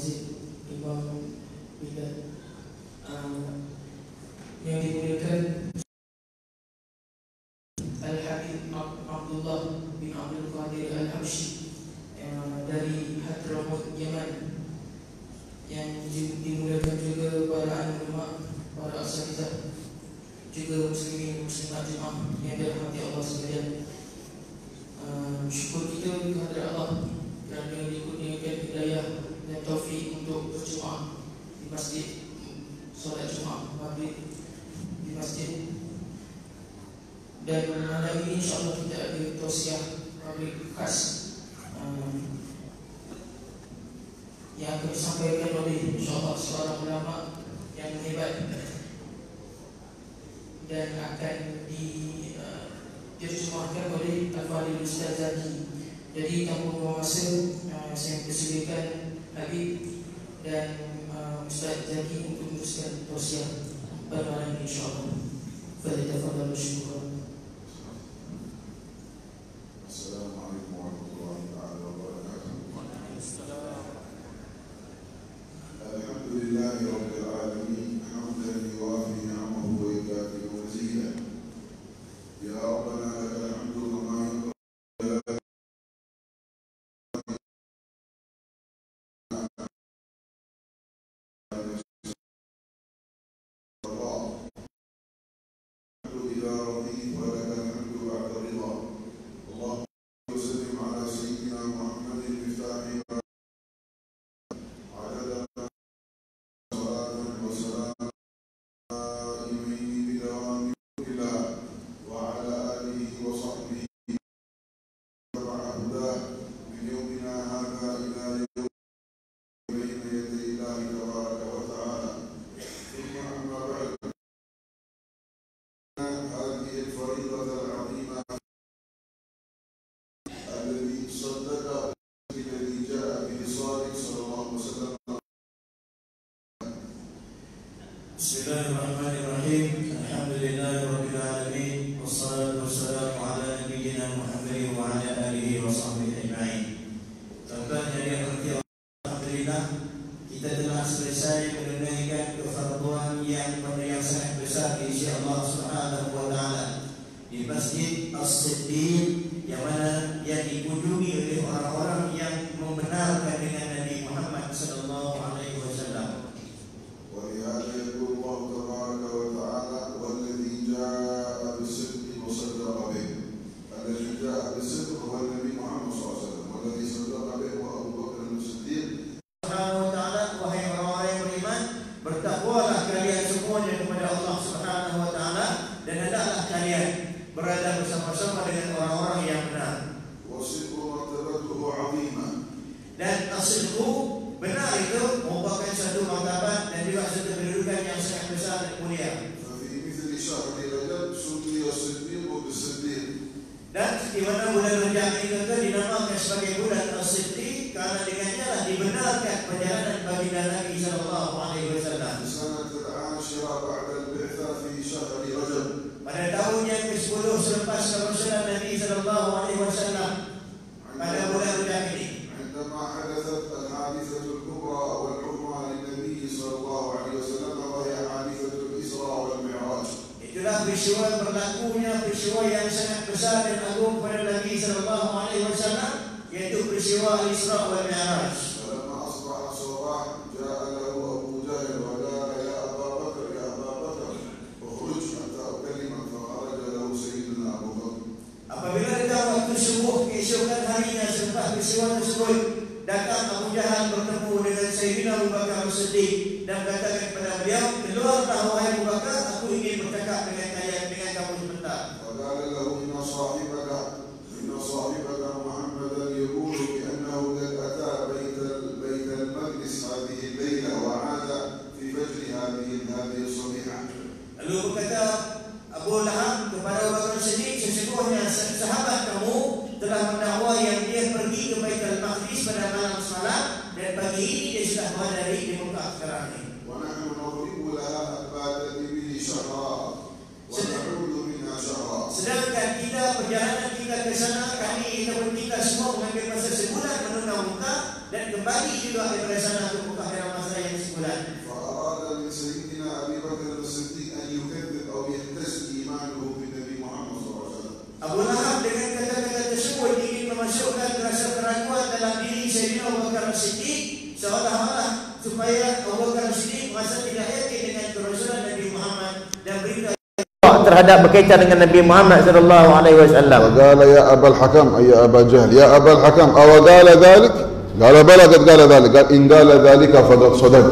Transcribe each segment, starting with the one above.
Masjid Imam Bilal. Uh, Yang dimuliakan بسم الله الرحمن terhadap berkaitan dengan Nabi Muhammad sallallahu alaihi wasallam. Qala ya Abul Hakam, ya Abu Jahl, ya Abul Hakam, aw qala dhalik? Qala bala qad qala dhalik. Qala in qala dhalika faqad sadaq.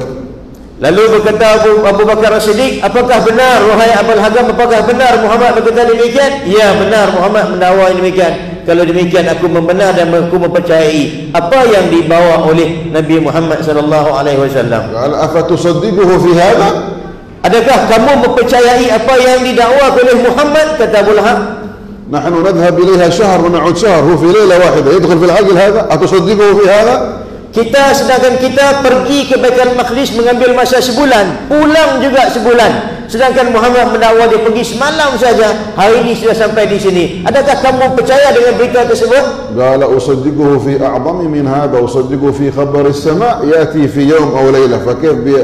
Lalu berkata Abu, Abu Bakar Siddiq, apakah benar wahai Abul Hakam, apakah benar Muhammad berkata demikian? Ya, benar Muhammad mendakwa demikian. Kalau demikian aku membenar dan aku mempercayai apa yang dibawa oleh Nabi Muhammad sallallahu alaihi wasallam. Qala afatusaddiquhu fi hadha? Adakah kamu mempercayai apa yang didakwa oleh Muhammad kata Abu Lahab? نحن نذهب إليها شهر ونعود شهر هو في ليلة واحدة يدخل في العقل هذا أتصدقه في هذا Kita sedangkan kita pergi ke Baitul Maqdis mengambil masa sebulan, pulang juga sebulan. sedangkan Muhammad mendakwa dia pergi semalam saja hari ini sudah sampai di sini. Adakah kamu percaya dengan berita tersebut? Qala usaddiquhu fi a'dami min hadha usaddiquhu fi khabar as-sama' yati fi yawm aw layla fa kayf bi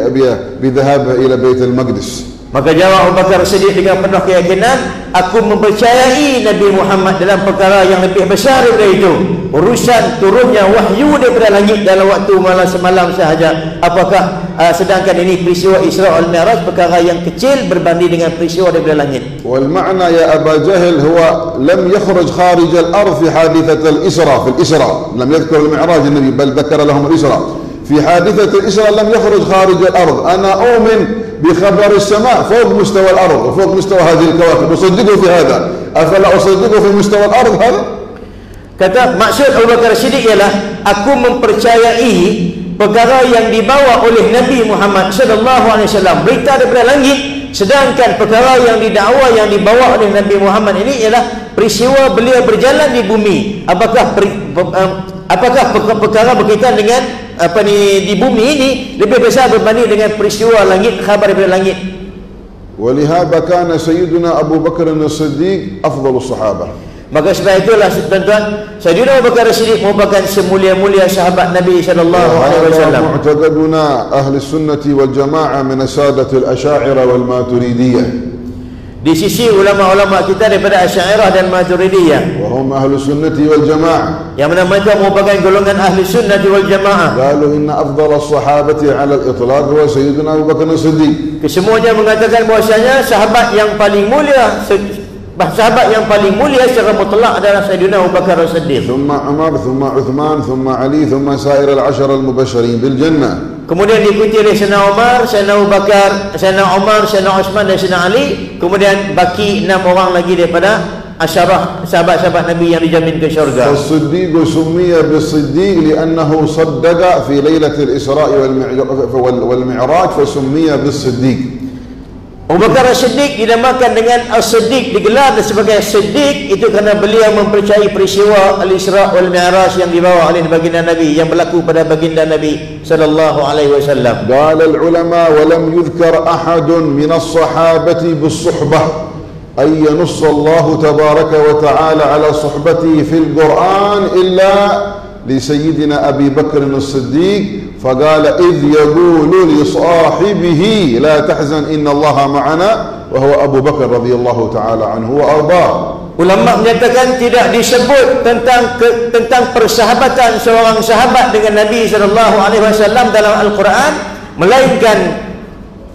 bi dhahab ila bait al-maqdis Maka jawab Abu Bakar Siddiq dengan penuh keyakinan, aku mempercayai Nabi Muhammad dalam perkara yang lebih besar daripada itu. Urusan turunnya wahyu daripada langit dalam waktu malam semalam sahaja. Apakah uh, sedangkan ini peristiwa Isra al Mi'raj perkara yang kecil berbanding dengan peristiwa daripada langit. والمعنى يا أبا جهل هو لم يخرج خارج الأرض في حادثة الإسراء في الإسراء لم يذكر المعراج النبي بل ذكر لهم الإسراء في حادثة الإسراء لم يخرج خارج الأرض أنا أؤمن بخبر السماء فوق مستوى الأرض وفوق مستوى هذه الكواكب أصدقه في هذا أفلا أصدقه في مستوى الأرض هذا Kata maksud Abu Bakar Siddiq ialah aku mempercayai perkara yang dibawa oleh Nabi Muhammad sallallahu alaihi wasallam berita daripada langit sedangkan perkara yang didakwa yang dibawa oleh Nabi Muhammad ini ialah peristiwa beliau berjalan di bumi apakah peri, um, apakah perkara, perkara berkaitan dengan apa ni di bumi ini lebih besar berbanding dengan peristiwa langit khabar daripada langit ولهذا كان سيدنا أبو بكر الصديق أفضل الصحابة Maka sebab itulah tuan-tuan, Sayyidina Abu Bakar Siddiq merupakan semulia-mulia sahabat Nabi sallallahu alaihi وهذا wasallam. معتقدنا أهل السنة والجماعة من السادة الأشاعرة والماتريدية di sisi ulama-ulama kita daripada Asy'ariyah dan Maturidiyah. Wa hum ahli sunnati wal jamaah. Yang mana mereka merupakan golongan ahli sunnati wal jamaah. Qalu inna afdhal as-sahabati 'ala al-itlaq wa Sayyidina Abu Bakar As-Siddiq. Kesemuanya mengatakan bahwasanya sahabat yang paling mulia sahabat yang paling mulia secara mutlak adalah Sayyidina Abu Bakar As-Siddiq. ثم عمر ثم عثمان ثم علي ثم سائر العشر المبشرين بالجنة Kemudian diikuti oleh Sayyidina Umar, Sayyidina Abu Bakar, Sayyidina Umar, Sayyidina Uthman dan Sayyidina Ali. Kemudian baki enam orang lagi daripada asyarah sahabat-sahabat Nabi yang dijamin ke syurga. فالصديق سمي بالصديق لأنه صدق في ليلة الإسراء والمعراج- والمعراج فسمي بالصديق Abu Bakar As-Siddiq dinamakan dengan As-Siddiq digelar sebagai Siddiq itu kerana beliau mempercayai peristiwa Al-Isra wal Mi'raj yang dibawa oleh baginda Nabi yang berlaku pada baginda Nabi sallallahu alaihi wasallam. Qala al ulama wa lam yuzkar ahad min as-sahabati bis suhbah ay yanuss Allah tabaraka wa ta'ala ala suhbati fil Qur'an illa li sayyidina Abi Bakr As-Siddiq فقال إذ يقول لصاحبه لا تحزن إن الله معنا وهو أبو بكر رضي الله تعالى عنه وأرضاه Ulama menyatakan tidak disebut tentang ke, tentang persahabatan seorang sahabat dengan Nabi sallallahu alaihi wasallam dalam Al-Quran melainkan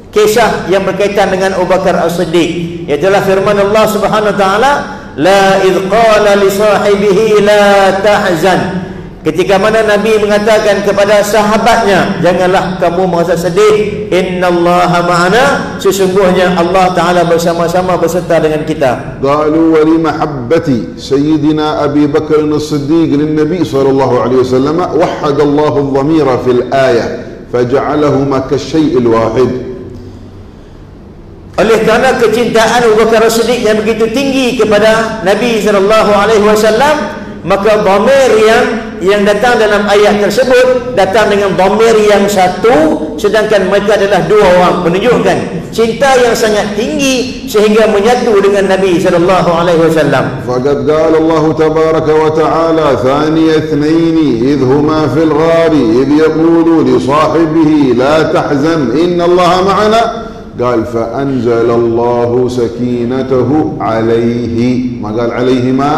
kisah yang berkaitan dengan Abu Bakar As-Siddiq iaitu firman Allah Subhanahu wa taala la id qala li sahibihi la tahzan Ketika mana Nabi mengatakan kepada sahabatnya, janganlah kamu merasa sedih. Innallaha ma'ana, sesungguhnya Allah Taala bersama-sama berserta dengan kita. Qalu wa li mahabbati sayyidina Abi Bakar as-Siddiq lin Nabi sallallahu alaihi wasallam, wahhada Allah adh-dhamira fil ayah, faj'alahuma ka al-wahid. Oleh kerana kecintaan Abu Bakar Siddiq yang begitu tinggi kepada Nabi sallallahu alaihi wasallam, maka dhamir yang yang datang dalam ayat tersebut datang dengan dhamir yang satu sedangkan mereka adalah dua orang menunjukkan cinta yang sangat tinggi sehingga menyatu dengan Nabi sallallahu alaihi wasallam. فقد قال الله تبارك وتعالى ثاني اثنين إذ هما في الغار إذ يقول لصاحبه لا تحزن إن الله معنا قال فأنزل الله سكينته عليه ما قال عليه ما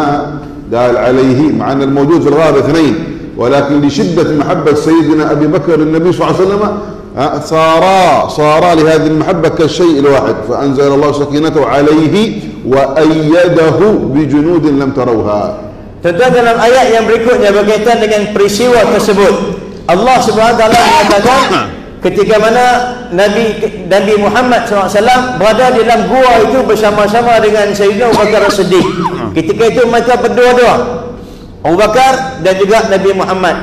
قال عليه مع أن الموجود في الغار اثنين ولكن لشدة محبة سيدنا أبي بكر النبي صلى الله عليه وسلم صارا صارا لهذه المحبة كالشيء الواحد فأنزل الله سكينته عليه وأيده بجنود لم تروها Tentu dalam ayat yang berikutnya berkaitan dengan peristiwa tersebut. Allah Subhanahu Taala mengatakan ketika mana Nabi Nabi Muhammad SAW berada di dalam gua itu bersama-sama dengan Sayyidina Abu Bakar As-Siddiq. Ketika itu mereka berdua-dua. Abu Bakar dan juga Nabi Muhammad.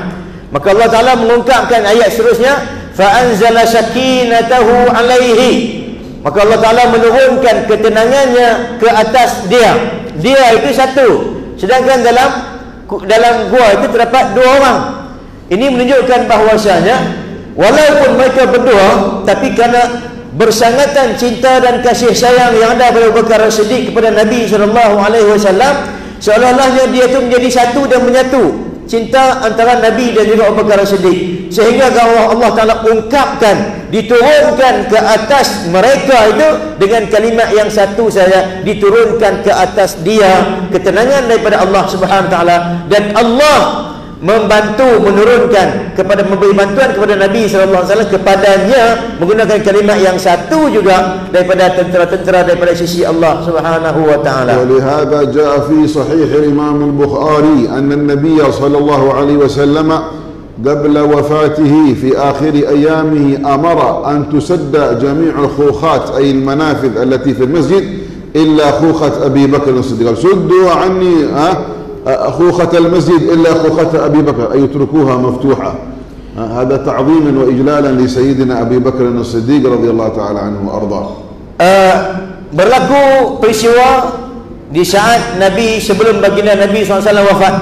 Maka Allah Taala mengungkapkan ayat seterusnya fa anzala sakinatahu alaihi. Maka Allah Taala menurunkan ketenangannya ke atas dia. Dia itu satu. Sedangkan dalam dalam gua itu terdapat dua orang. Ini menunjukkan bahawasanya walaupun mereka berdua tapi kerana bersangatan cinta dan kasih sayang yang ada pada Bakar Siddiq kepada Nabi sallallahu alaihi wasallam seolah-olahnya dia itu menjadi satu dan menyatu cinta antara Nabi dan juga Abu Bakar Siddiq. Sehingga Allah Allah Taala ungkapkan diturunkan ke atas mereka itu dengan kalimat yang satu saja diturunkan ke atas dia ketenangan daripada Allah Subhanahu Taala. Dan Allah membantu menurunkan kepada memberi bantuan kepada Nabi sallallahu alaihi wasallam kepadanya menggunakan kalimat yang satu juga daripada tentera-tentera daripada sisi Allah Subhanahu wa taala. ولهذا جاء في صحيح الإمام البخاري أن النبي صلى الله عليه وسلم قبل وفاته في آخر أيامه أمر أن تسد جميع الخوخات أي المنافذ التي في المسجد إلا خوخة أبي بكر الصديق قال سدوا عني ها خوخة المسجد إلا خوخة أبي بكر أي اتركوها مفتوحة. هذا تعظيما وإجلالا لسيدنا أبي بكر الصديق رضي الله تعالى عنه وأرضاه. Uh, berlaku peristiwa di saat Nabi sebelum baginda Nabi SAW wafat.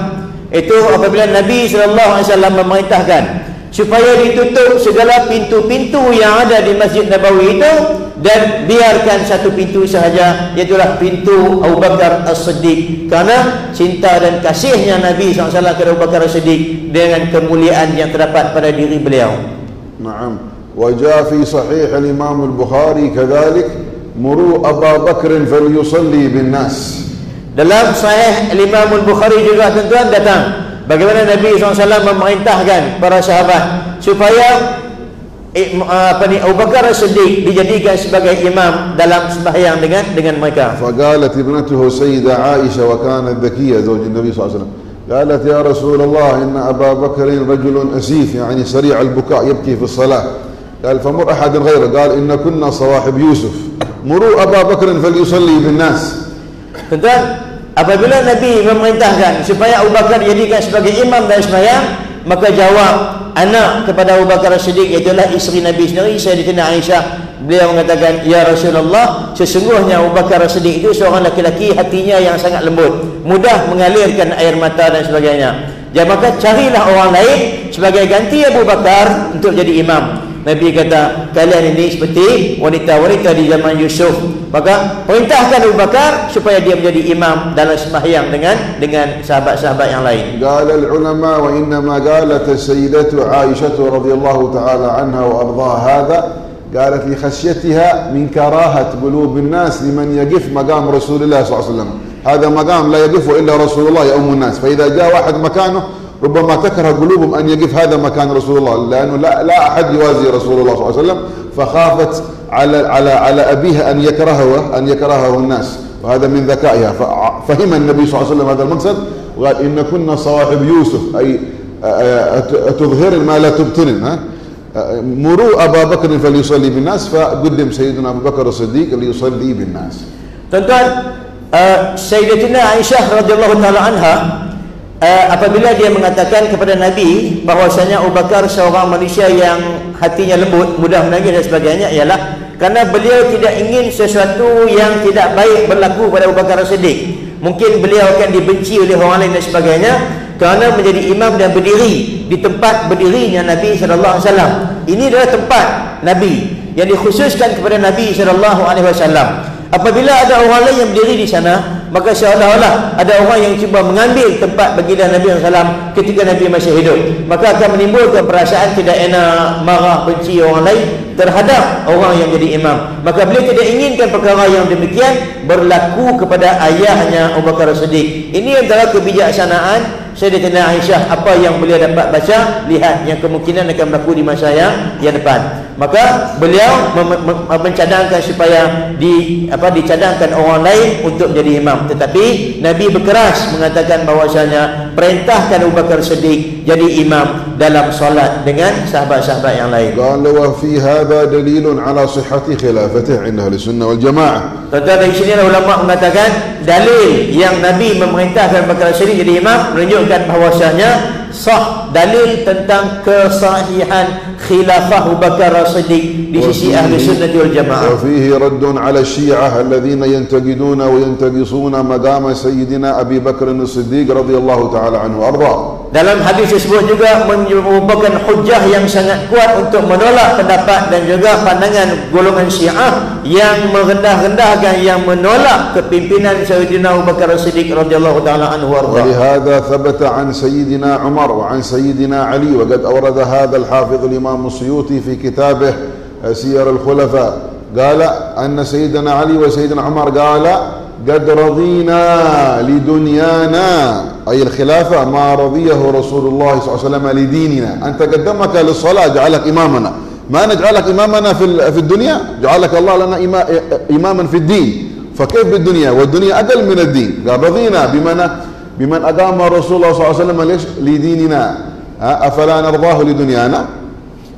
Itu apabila Nabi SAW memerintahkan supaya ditutup segala pintu-pintu yang ada di Masjid Nabawi itu dan biarkan satu pintu sahaja iaitulah pintu Abu Bakar As-Siddiq kerana cinta dan kasihnya Nabi SAW kepada Abu Bakar As-Siddiq dengan kemuliaan yang terdapat pada diri beliau نعم وجاء في صحيح الإمام البخاري كذلك مروا أبا بكر فليصلي بالناس Dalam sahih Imam Al-Bukhari juga tuan-tuan datang bagaimana Nabi SAW memerintahkan para sahabat supaya eh, apa ni Abu Bakar As-Siddiq dijadikan sebagai imam dalam sembahyang dengan dengan mereka. فقالت ابنته سيدة عائشة وكانت ذكية زوج النبي صلى الله عليه وسلم قالت يا رسول الله إن أبا بكر رجل أسيف يعني سريع البكاء يبكي في الصلاة قال فمر أحد غيره قال إن كنا صواحب يوسف مروا أبا بكر فليصلي بالناس Tuan-tuan, apabila Nabi memerintahkan supaya Abu Bakar dijadikan sebagai imam dalam sembahyang, maka jawab anak kepada Abu Bakar As-Siddiq itulah isteri Nabi sendiri Sayyidatina Aisyah. Beliau mengatakan ya Rasulullah sesungguhnya Abu Bakar As-Siddiq itu seorang laki-laki hatinya yang sangat lembut mudah mengalirkan air mata dan sebagainya. Jadi maka carilah orang lain sebagai ganti Abu Bakar untuk jadi imam Nabi kata kalian ini seperti wanita-wanita di zaman Yusuf maka perintahkan Abu Bakar supaya dia menjadi imam dalam sembahyang dengan dengan sahabat-sahabat yang lain قال العلماء وإنما قالت السيدة عائشة رضي الله تعالى عنها وأرضاها هذا قالت لخشيتها من كراهة قلوب الناس لمن يقف مقام رسول الله صلى الله عليه وسلم هذا مقام لا يقف إلا رسول الله يؤم الناس فإذا جاء واحد مكانه ربما تكره قلوبهم أن يقف هذا مكان رسول الله لأنه لا, لا أحد يوازي رسول الله صلى الله عليه وسلم فخافت على على على أبيها أن يكرهه أن يكرهه الناس وهذا من ذكائها. فهم النبي صلى الله عليه وسلم هذا المقصد وقال إن كنا صواحب يوسف أي تظهر ما لا تبطن ها؟ مروا أبا بكر فليصلي بالناس فقدم سيدنا أبو بكر الصديق ليصلي بالناس. Tuan-tuan, uh, Sayyidatina Aisyah radhiyallahu taala anha uh, apabila dia mengatakan kepada Nabi bahwasanya Abu Bakar seorang manusia yang hatinya lembut, mudah menangis dan sebagainya ialah kerana beliau tidak ingin sesuatu yang tidak baik berlaku pada Abu Bakar Siddiq. Mungkin beliau akan dibenci oleh orang lain dan sebagainya kerana menjadi imam dan berdiri di tempat berdirinya Nabi sallallahu alaihi wasallam. Ini adalah tempat Nabi yang dikhususkan kepada Nabi sallallahu alaihi wasallam. Apabila ada orang lain yang berdiri di sana, maka seolah-olah ada orang yang cuba mengambil tempat baginda Nabi SAW ketika Nabi masih hidup. Maka akan menimbulkan perasaan tidak enak, marah, benci orang lain terhadap orang yang jadi imam. Maka beliau tidak inginkan perkara yang demikian berlaku kepada ayahnya Abu Bakar Siddiq. Ini adalah kebijaksanaan Sayyidatina Aisyah apa yang beliau dapat baca lihat yang kemungkinan akan berlaku di masa yang yang depan maka beliau mencadangkan supaya di apa dicadangkan orang lain untuk jadi imam. Tetapi nabi berkeras mengatakan bahawasanya perintahkan Abu Bakar Siddiq jadi imam dalam solat dengan sahabat-sahabat yang lain. Dan wa fi hadha dalilun ala sihhati khilafatih 'inda sunnah wal jamaah. Tetapi di sini ulama mengatakan dalil yang nabi memerintahkan Abu Bakar Siddiq jadi imam menunjukkan bahawasanya sah dalil tentang kesahihan khilafah Abu Bakar Siddiq di sisi ahli Sunnah wal Jamaah. وفيه رد على الشيعة الذين ينتقدون وينتقصون مقام سيدنا أبي بكر As-Siddiq radhiyallahu taala anhu arda. Dalam hadis tersebut juga merupakan hujah yang sangat kuat untuk menolak pendapat dan juga pandangan golongan Syiah yang merendah-rendahkan yang menolak kepimpinan Sayyidina Abu Bakar Siddiq radhiyallahu taala anhu warda. Oleh hadza thabata an Sayyidina Umar wa an سيدنا علي وقد أورد هذا الحافظ الإمام السيوطي في كتابه سير الخلفاء. قال أن سيدنا علي وسيدنا عمر قال قد رضينا لدنيانا. أي الخلافة ما رضيه رسول الله صلى الله عليه وسلم لديننا. أنت قدمك للصلاة جعلك إمامنا. ما نجعلك إمامنا في الدنيا؟ جعلك الله لنا إما- إماما في الدين. فكيف بالدنيا؟ والدنيا أقل من الدين. قال رضينا بمن بمن أقام رسول الله صلى الله عليه وسلم ليش لديننا ها؟ أفلا نرضاه لدنيانا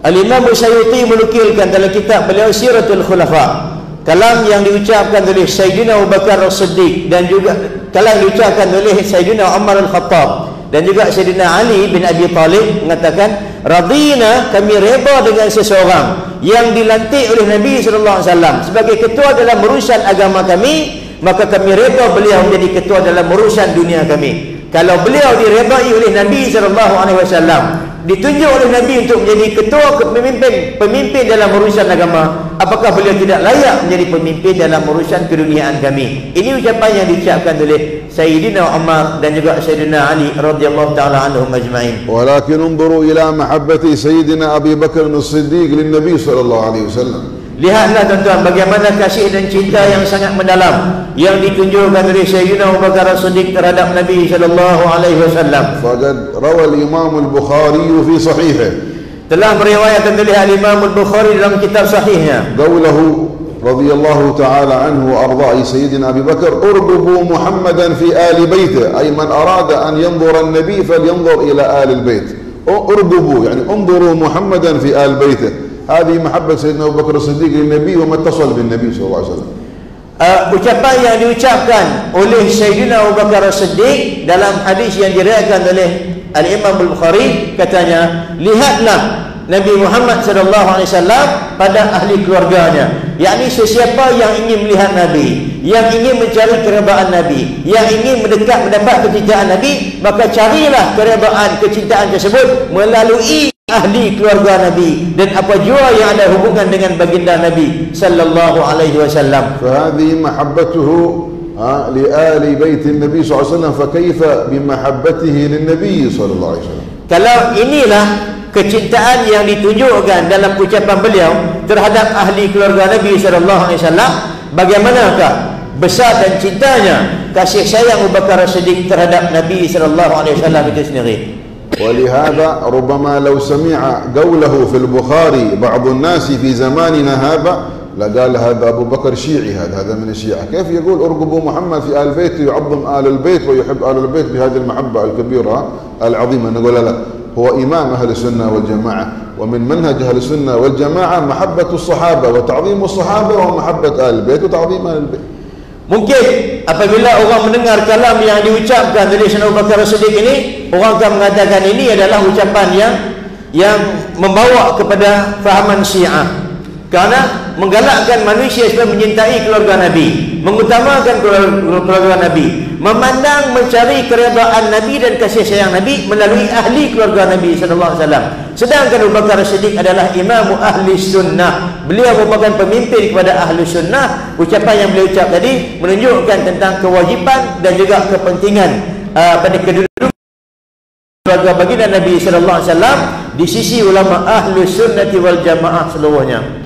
Al-Imam Musayyuti menukilkan dalam kitab beliau Siratul Khulafa kalam yang diucapkan oleh Sayyidina Abu Bakar As-Siddiq dan juga kalam yang diucapkan oleh Sayyidina Umar Al-Khattab dan juga Sayyidina Ali bin Abi Talib mengatakan radina kami reda dengan seseorang yang dilantik oleh Nabi sallallahu alaihi wasallam sebagai ketua dalam urusan agama kami maka kami reda beliau menjadi ketua dalam urusan dunia kami. Kalau beliau diredai oleh Nabi sallallahu alaihi wasallam ditunjuk oleh Nabi untuk menjadi ketua pemimpin pemimpin dalam urusan agama apakah beliau tidak layak menjadi pemimpin dalam urusan keduniaan kami? Ini ucapan yang diucapkan oleh Sayyidina Umar dan juga Sayyidina Ali radhiyallahu taala anhum ajma'in. Walakin unzuru ila mahabbati Sayyidina Abi Bakar As-Siddiq lin Nabi sallallahu alaihi wasallam. lihatlah tuan-tuan bagaimana kasih dan cinta yang sangat mendalam yang ditunjukkan oleh Sayyidina Abu Bakar As-Siddiq terhadap Nabi sallallahu alaihi wasallam فقد روى الإمام البخاري في صحيحه telah meriwayatkan oleh Al-Imam Al-Bukhari dalam kitab sahihnya قوله رضي الله تعالى عنه وأرضاه سيدنا أبي بكر ارببوا محمدا في آل بيته أي من أراد أن ينظر النبي فلينظر إلى آل البيت ارببوا يعني انظروا محمدا في آل بيته هذه محبة سيدنا أبو بكر الصديق للنبي وما اتصل بالنبي صلى الله عليه وسلم uh, ucapan yang diucapkan oleh Sayyidina Abu Bakar As-Siddiq dalam hadis yang diriwayatkan oleh Al-Imam Al-Bukhari katanya lihatlah Nabi Muhammad sallallahu alaihi wasallam pada ahli keluarganya yakni sesiapa yang ingin melihat Nabi yang ingin mencari keredaan Nabi yang ingin mendekat mendapat kecintaan Nabi maka carilah keredaan kecintaan tersebut melalui ahli keluarga Nabi dan apa jua yang ada hubungan dengan baginda Nabi sallallahu alaihi wasallam. Fadhi mahabbatuhu ha, li ali bait Nabi sallallahu alaihi wasallam fa kaifa bi lin Nabi sallallahu alaihi wasallam. Kalau inilah kecintaan yang ditunjukkan dalam ucapan beliau terhadap ahli keluarga Nabi sallallahu alaihi wasallam bagaimanakah besar dan cintanya kasih sayang Abu Bakar Siddiq terhadap Nabi sallallahu alaihi wasallam itu sendiri. ولهذا ربما لو سمع قوله في البخاري بعض الناس في زماننا هذا لقال هذا أبو بكر شيعي هذا هذا من الشيعة. كيف يقول أرقبوا محمد في آل بيت يعظم آل البيت ويحب آل البيت بهذه المحبة الكبيرة العظيمة؟ نقول لا هو إمام أهل السنة والجماعة ومن منهج أهل السنة والجماعة محبة الصحابة وتعظيم الصحابة ومحبة آل البيت وتعظيم آل البيت. Mungkin apabila orang mendengar kalam yang diucapkan oleh Sayyidina Abu Bakar Siddiq ini, orang akan mengatakan ini adalah ucapan yang yang membawa kepada fahaman Syiah. Karena menggalakkan manusia supaya menyintai keluarga Nabi, mengutamakan keluarga, Nabi, memandang mencari keredaan Nabi dan kasih sayang Nabi melalui ahli keluarga Nabi sallallahu alaihi wasallam. Sedangkan Abu Bakar Siddiq adalah imam ahli sunnah. Beliau merupakan pemimpin kepada ahli sunnah. Ucapan yang beliau ucap tadi menunjukkan tentang kewajipan dan juga kepentingan uh, pada kedudukan keluarga baginda Nabi sallallahu alaihi wasallam di sisi ulama ahli sunnati wal jamaah seluruhnya.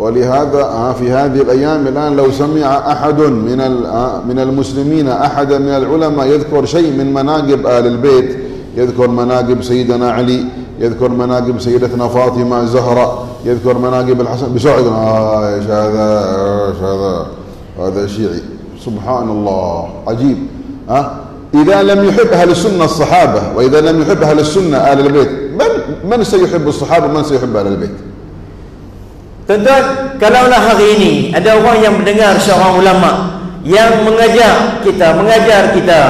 ولهذا آه، في هذه الأيام الآن لو سمع أحد من آه، من المسلمين أحدا من العلماء يذكر شيء من مناقب آل البيت يذكر مناقب سيدنا علي يذكر مناقب سيدتنا فاطمة الزهراء يذكر مناقب الحسن يقول آه إيش هذا إيش هذا هذا شيعي. سبحان الله عجيب ها إذا لم يحب أهل السنة الصحابة وإذا لم يحب أهل السنة أهل البيت من من سيحب الصحابة من سيحب أهل البيت؟ Tuan-tuan, kalaulah hari ini ada orang yang mendengar seorang ulama yang mengajar kita, mengajar kita,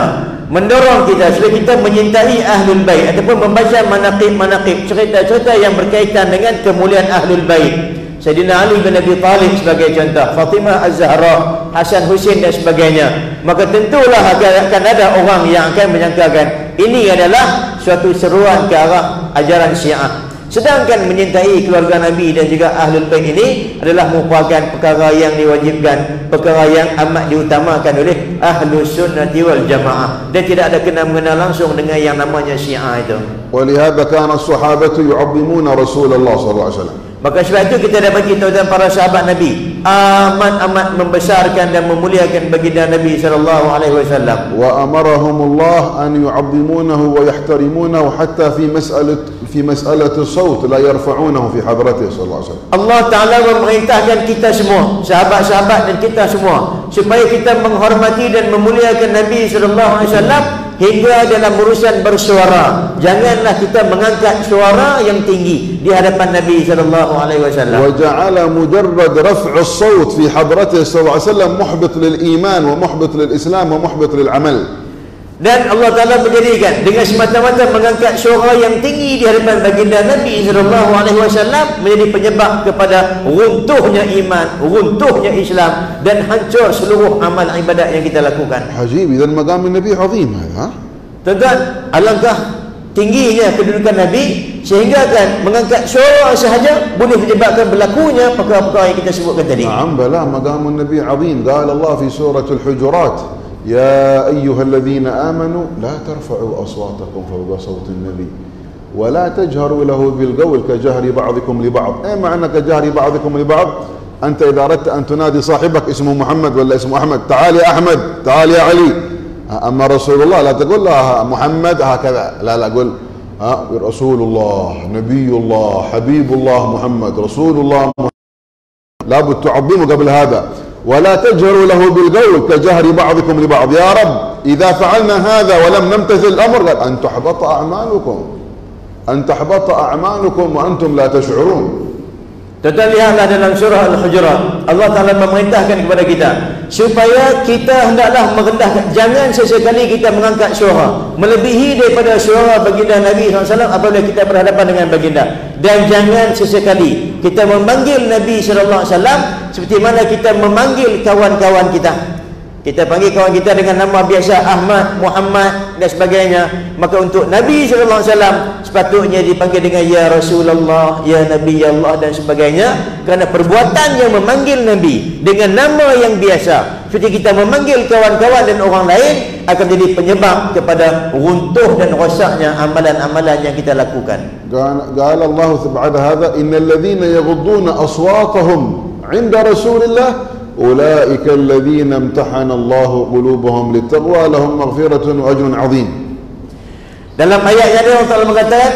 mendorong kita supaya kita menyintai ahlul bait ataupun membaca manaqib-manaqib, cerita-cerita yang berkaitan dengan kemuliaan ahlul bait. Sayyidina Ali bin Abi Talib sebagai contoh, Fatimah Az-Zahra, Hasan Husin dan sebagainya. Maka tentulah akan ada orang yang akan menyangkakan ini adalah suatu seruan ke arah ajaran Syiah. Sedangkan menyintai keluarga Nabi dan juga Ahlul Bain ini adalah merupakan perkara yang diwajibkan, perkara yang amat diutamakan oleh Ahlus Sunnah wal Jamaah. Dan tidak ada kena mengena langsung dengan yang namanya Syiah itu. Walihada kana as-sahabatu yu'azzimuna Rasulullah sallallahu alaihi wasallam. Maka sebab itu kita dapat bagi dan para sahabat Nabi amat amat membesarkan dan memuliakan baginda Nabi sallallahu alaihi wasallam. Wa amarahum Allah an yu'azzimunahu wa yahtarimunahu hatta fi mas'alat fi mas'alat as-saut la yarfa'unahu fi hadratihi sallallahu alaihi wasallam. Allah Taala memerintahkan kita semua, sahabat-sahabat dan kita semua supaya kita menghormati dan memuliakan Nabi sallallahu alaihi wasallam hingga dalam urusan bersuara. Janganlah kita mengangkat suara yang tinggi di hadapan Nabi sallallahu alaihi wasallam. Wa ja'ala mujarrad raf' as-sawt fi hadratihi sallallahu alaihi wasallam muhbit lil iman wa muhbit lil islam wa muhbit lil amal dan Allah Ta'ala menjadikan dengan semata-mata mengangkat suara yang tinggi di hadapan baginda Nabi SAW menjadi penyebab kepada runtuhnya iman, runtuhnya Islam dan hancur seluruh amal ibadat yang kita lakukan. Hazim, dan maqam Nabi Hazim ya. tuan-tuan, alangkah tingginya kedudukan Nabi sehingga kan mengangkat suara sahaja boleh menyebabkan berlakunya perkara-perkara yang kita sebutkan tadi. Naam bala maqam Nabi Azim. Qala Allah fi al-Hujurat. يا أيها الذين آمنوا لا ترفعوا أصواتكم فوق صوت النبي ولا تجهروا له بالقول كجهر بعضكم لبعض. أي معنى كجهر بعضكم لبعض؟ أنت إذا أردت أن تنادي صاحبك اسمه محمد ولا اسمه أحمد تعال يا أحمد تعال يا علي. أما رسول الله لا تقول له محمد هكذا. لا لا قل ها رسول الله نبي الله حبيب الله محمد رسول الله محمد. لابد تعظمه قبل هذا. ولا تجهروا له بالقول كجهر بعضكم لبعض. يا رب إذا فعلنا هذا ولم نمتثل الأمر قال أن تحبط أعمالكم أن تحبط أعمالكم وأنتم لا تشعرون. Tuan-tuan lihatlah dalam surah Al-Hujurat. Allah Ta'ala memerintahkan kepada kita Supaya kita hendaklah merendahkan Jangan sesekali kita mengangkat suara Melebihi daripada suara baginda Nabi SAW Apabila kita berhadapan dengan baginda. Dan jangan sesekali Kita memanggil Nabi SAW Seperti mana kita memanggil kawan-kawan kita kita panggil kawan kita dengan nama biasa Ahmad, Muhammad dan sebagainya. Maka untuk Nabi SAW sepatutnya dipanggil dengan Ya Rasulullah, Ya Nabi Ya Allah dan sebagainya. Kerana perbuatan yang memanggil Nabi dengan nama yang biasa. Seperti kita memanggil kawan-kawan dan orang lain akan jadi penyebab kepada runtuh dan rosaknya amalan-amalan yang kita lakukan. قال, قال الله بعد هذا إن الذين يغضون أصواتهم عند رسول الله أولئك الذين امتحن الله قلوبهم للتقوى لهم مغفرة وأجر عظيم Dalam ayat yang ada Allah Taala mengatakan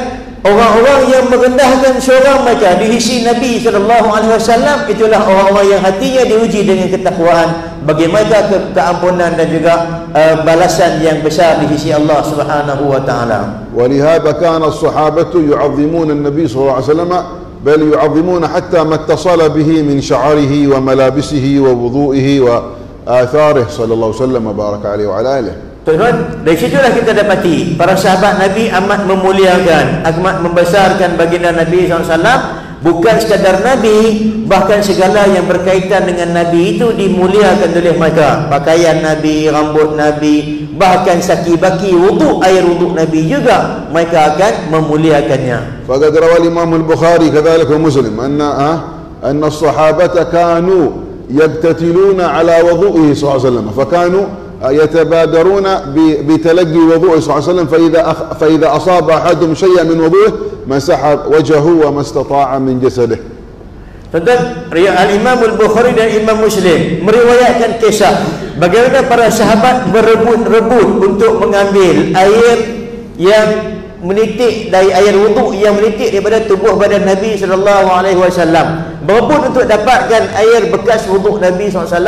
orang-orang yang merendahkan suara mereka di sisi Nabi sallallahu alaihi wasallam itulah orang-orang yang hatinya diuji dengan ketakwaan bagi mereka ke keampunan dan juga uh, balasan yang besar di sisi Allah Subhanahu wa taala. ولهذا كان الصحابة يعظمون النبي صلى الله عليه وسلم بل يعظمون حتى ما اتصل به من شعره وملابسه ووضوئه وآثاره صلى الله عليه وسلم وبارك عليه وعلى آله Tuan-tuan, dari situlah kita dapati para sahabat Nabi amat memuliakan, amat membesarkan baginda Nabi SAW bukan sekadar Nabi bahkan segala yang berkaitan dengan Nabi itu dimuliakan oleh mereka pakaian Nabi, rambut Nabi bahkan saki baki wuduk air wuduk Nabi juga mereka akan memuliakannya فقد روى الإمام البخاري كذلك ومسلم أن آه، أن الصحابة كانوا يقتتلون على وضوئه صلى الله عليه وسلم فكانوا آه، يتبادرون ب- بتلقي وضوءه صلى الله عليه وسلم فإذا أخ- فإذا أصاب أحدهم شيئا من وضوءه مسح وجهه وما استطاع من جسده Tuan-tuan, riwayat Al-Imam Al-Bukhari dan Imam Muslim meriwayatkan kisah bagaimana para sahabat berebut-rebut untuk mengambil air yang menitik dari air wuduk yang menitik daripada tubuh badan Nabi sallallahu alaihi wasallam. Berebut untuk dapatkan air bekas wuduk Nabi SAW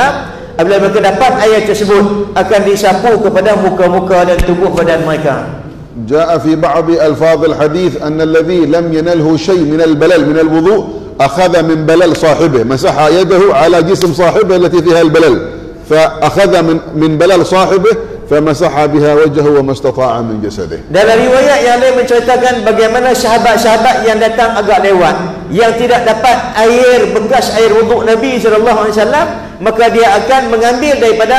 Apabila mereka dapat air tersebut akan disapu kepada muka-muka dan tubuh badan mereka. جاء في بعض ألفاظ الحديث أن الذي لم ينله شيء من البلل من الوضوء أخذ من بلل صاحبه مسح يده على جسم صاحبه التي فيها البلل فأخذ من من بلل صاحبه فمسح بها وجهه وما استطاع من جسده Dalam riwayat yang lain menceritakan bagaimana sahabat-sahabat yang datang agak lewat yang tidak dapat air bekas air wuduk Nabi sallallahu alaihi wasallam maka dia akan mengambil daripada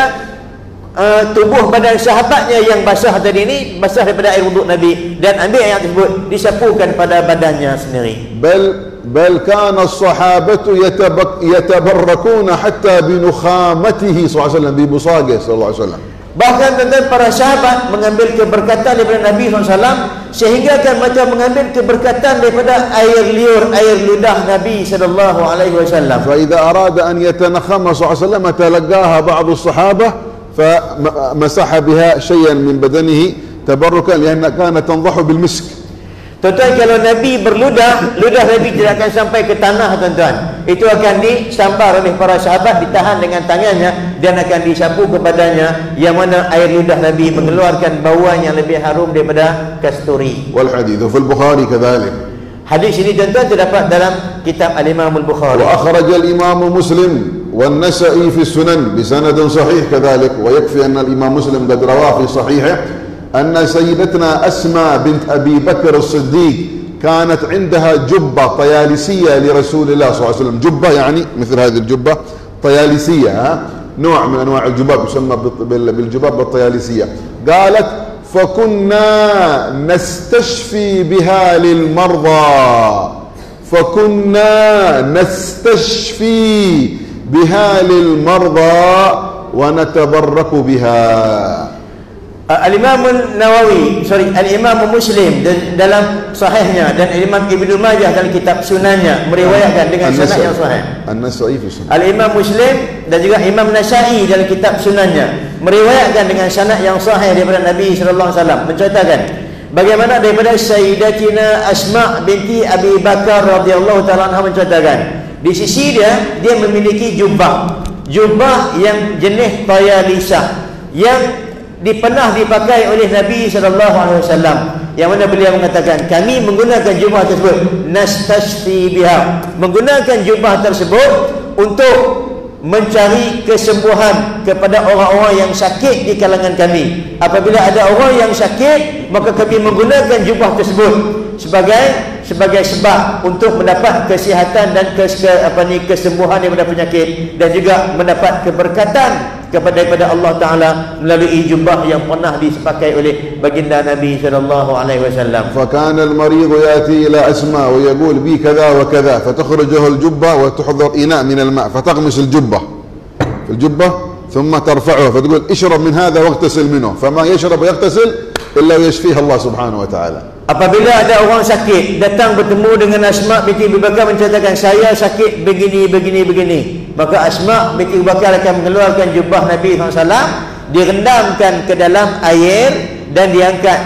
uh, tubuh badan sahabatnya yang basah tadi ni basah daripada air wuduk Nabi dan ambil air tersebut disapukan pada badannya sendiri. Bal bal kana as-sahabatu yatabarrakuna hatta bi nukhamatihi sallallahu alaihi wasallam bi musaghih sallallahu alaihi wasallam. Bahkan tentang para sahabat mengambil keberkatan daripada Nabi sallallahu alaihi wasallam sehingga kan mereka mengambil keberkatan daripada air liur, air ludah Nabi sallallahu alaihi wasallam. فإذا أراد أن يتنخم صلى الله عليه وسلم تلقاها بعض الصحابة فمسح بها شيئا من بدنه تبركا لأنها كانت تنضح بالمسك Tuan-tuan kalau Nabi berludah Ludah Nabi tidak akan sampai ke tanah tuan-tuan. Itu akan disambar oleh para sahabat Ditahan dengan tangannya Dan akan disapu kepadanya Yang mana air ludah Nabi mengeluarkan bauan yang lebih harum daripada kasturi. Wal hadithu fil Bukhari kadalik Hadis ini tuan-tuan terdapat dalam kitab Al-Imam Al-Bukhari Wa akharaj al-imam muslim Wa nasai fi sunan Bisanadun sahih kadalik Wa yakfi anna al-imam muslim Dadrawah fi sahihah أن سيدتنا أسماء بنت أبي بكر الصديق كانت عندها جبة طيالسية لرسول الله صلى الله عليه وسلم. جبة يعني مثل هذه الجبة طيالسية ها؟ نوع من أنواع الجباب يسمى بالجباب الطيالسية. قالت فكنا نستشفي بها للمرضى فكنا نستشفي بها للمرضى ونتبرك بها. uh, Al-Imam Nawawi sorry Al-Imam Muslim dan dalam sahihnya dan Imam Ibnu Majah dalam kitab sunannya meriwayatkan dengan sanad yang sahih. An-Nasa'i fi sunan. Al-Imam Muslim dan juga Imam Nasa'i dalam kitab sunannya meriwayatkan dengan sanad yang sahih daripada Nabi sallallahu alaihi wasallam. Menceritakan bagaimana daripada Sayyidatina Asma binti Abi Bakar radhiyallahu taala anha menceritakan di sisi dia dia memiliki jubah. Jubah yang jenis tayalisah yang dipernah dipakai oleh Nabi sallallahu alaihi wasallam. Yang mana beliau mengatakan kami menggunakan jubah tersebut nastashfi biha. Menggunakan jubah tersebut untuk mencari kesembuhan kepada orang-orang yang sakit di kalangan kami. Apabila ada orang yang sakit maka kami menggunakan jubah tersebut sebagai sebagai sebab untuk mendapat kesihatan dan kes, ke, apa ni kesembuhan daripada penyakit dan juga mendapat keberkatan kepada daripada Allah Taala melalui jubah yang pernah dipakai oleh baginda Nabi sallallahu alaihi wasallam. فكان المريض يأتي إلى أسماء ويقول بي كذا وكذا فتخرجه الجبة وتحضر إناء من الماء فتغمس الجبة في الجبة ثم ترفعه فتقول اشرب من هذا واغتسل منه فما يشرب ويغتسل إلا ويشفيه الله سبحانه وتعالى Apabila ada orang sakit datang bertemu dengan Asma binti Abu Bakar menceritakan saya sakit begini begini begini maka Asma binti Abu Bakar akan mengeluarkan jubah Nabi SAW direndamkan ke dalam air dan diangkat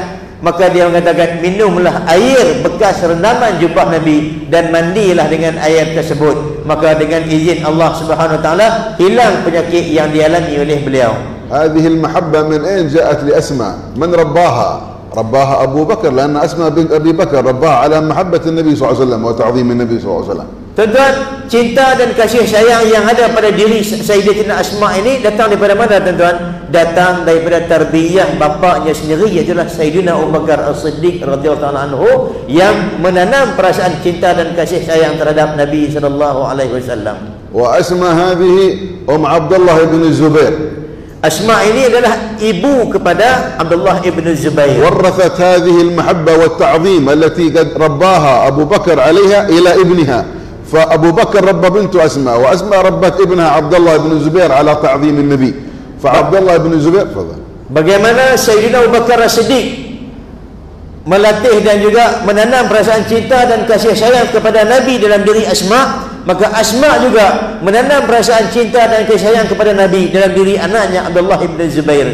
maka dia mengatakan minumlah air bekas rendaman jubah Nabi dan mandilah dengan air tersebut maka dengan izin Allah Subhanahu Wa Taala hilang penyakit yang dialami oleh beliau هذه المحبة من أين جاءت لأسماء من رباها رباها أبو بكر لأن أسماء بنت أبي بكر رباها على محبة النبي صلى الله عليه وسلم وتعظيم النبي صلى الله عليه وسلم Tuan-tuan, cinta dan kasih sayang yang ada pada diri Sayyidina Asma ini datang daripada mana tuan-tuan? Datang daripada tarbiyah bapaknya sendiri iaitu Sayyidina Bakar As-Siddiq radhiyallahu anhu yang menanam perasaan cinta dan kasih sayang terhadap Nabi sallallahu alaihi wasallam. Wa asma hadhihi Um Abdullah bin Zubair. Asma ini adalah ibu kepada Abdullah bin Zubair. Warathat hadhihi al-mahabba wa at-ta'zim allati qad rabbaha Abu Bakar 'alayha ila ibniha. فأبو بكر ربى بنته أسماء وأسماء ربت ابنها عبد الله بن الزبير على تعظيم النبي فعبد الله بن الزبير تفضل Bagaimana Sayyidina Abu Bakar As-Siddiq melatih dan juga menanam perasaan cinta dan kasih sayang kepada Nabi dalam diri Asma maka Asma juga menanam perasaan cinta dan kasih sayang kepada Nabi dalam diri anaknya Abdullah ibn Zubair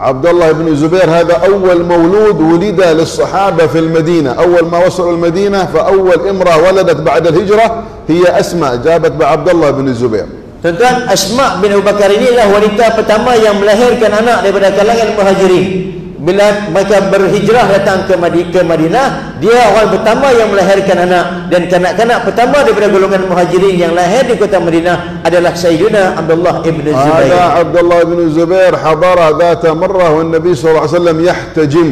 عبد الله بن الزبير هذا أول مولود ولد للصحابة في المدينة أول ما وصلوا المدينة فأول امرأة ولدت بعد الهجرة هي أسماء جابت بعبد الله بن الزبير Tuan-tuan, Asma bin Abu Bakar ini adalah wanita pertama yang melahirkan anak daripada kalangan muhajirin. Bila mereka berhijrah datang ke Madinah, ke Madinah, dia orang pertama yang melahirkan anak dan kanak-kanak pertama daripada golongan muhajirin yang lahir di kota Madinah adalah Sayyidina Abdullah ibn هذا Zubair. عبد الله بن الزبير حضر ذات مرة والنبي صلى الله عليه وسلم يحتجم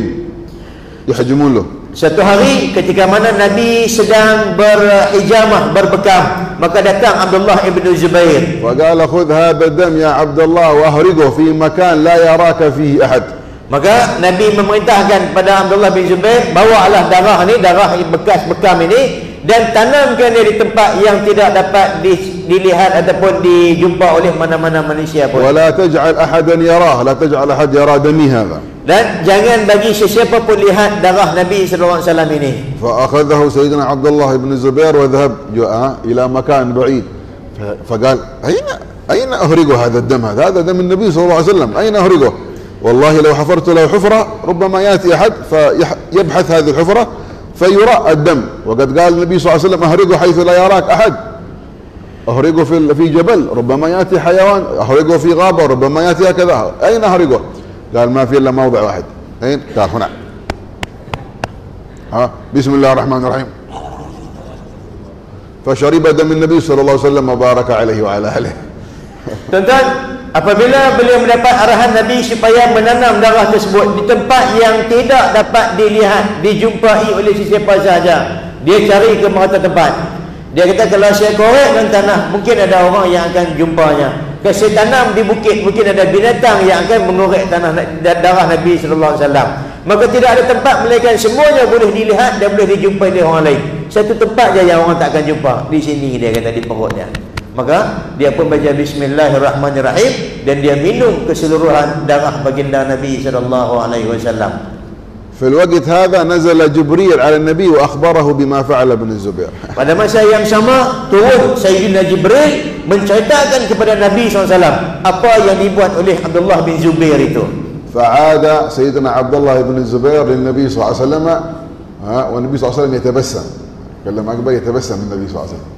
يحجمون له Satu hari ketika mana Nabi sedang berhijamah, berbekam, maka datang Abdullah ibn Zubair. فقال خذ هذا الدم يا عبد الله وأهرقه في مكان لا يراك فيه أحد maka Nabi memerintahkan kepada Abdullah bin Zubair bawalah darah ni darah bekas bekam ini dan tanamkan dia di tempat yang tidak dapat di, dilihat ataupun dijumpa oleh mana-mana manusia pun. Wala taj'al ahadan yarah la taj'al ahad yara dami hadha. Dan jangan bagi sesiapa pun lihat darah Nabi sallallahu alaihi wasallam ini. Fa akhadhahu sayyidina Abdullah bin Zubair wa dhahab ju'a ah, ila makan ba'id. Fa qala ayna ayna uhrigu hadha ad-dam hadha hadha dam an-nabi sallallahu alaihi wasallam Ayna uhrigu? والله لو حفرت له حفرة ربما يأتي أحد فيبحث هذه الحفرة فيرى الدم. وقد قال النبي صلى الله عليه وسلم أهرقه حيث لا يراك أحد. أهرقه في في جبل ربما يأتي حيوان أهرقه في غابة ربما يأتي هكذا. أين أهرقه؟ قال ما في إلا موضع واحد. أين؟ قال هنا. ها؟ بسم الله الرحمن الرحيم. فشرب دم النبي صلى الله عليه وسلم وبارك عليه وعلى آله. Tuan-tuan, apabila beliau mendapat arahan Nabi supaya menanam darah tersebut di tempat yang tidak dapat dilihat, dijumpai oleh sesiapa sahaja, dia cari ke merata tempat. Dia kata kalau saya korek dengan tanah, mungkin ada orang yang akan jumpanya. Kalau saya tanam di bukit, mungkin ada binatang yang akan mengorek tanah darah Nabi sallallahu alaihi wasallam. Maka tidak ada tempat melainkan semuanya boleh dilihat dan boleh dijumpai oleh orang lain. Satu tempat saja yang orang tak akan jumpa. Di sini dia kata di perutnya Maka dia pun baca bismillahirrahmanirrahim dan dia minum keseluruhan darah baginda Nabi sallallahu alaihi wasallam. في الوقت هذا نزل جبريل على النبي واخبره بما فعل ابن الزبير Pada masa yang sama turun Sayyidina Jibril menceritakan kepada Nabi SAW apa yang dibuat oleh Abdullah bin Zubair itu. فعاد سيدنا عبد الله بن الزبير للنبي صلى الله عليه وسلم ها والنبي صلى الله عليه وسلم يتبسم كلم اكبر يتبسم النبي صلى الله عليه وسلم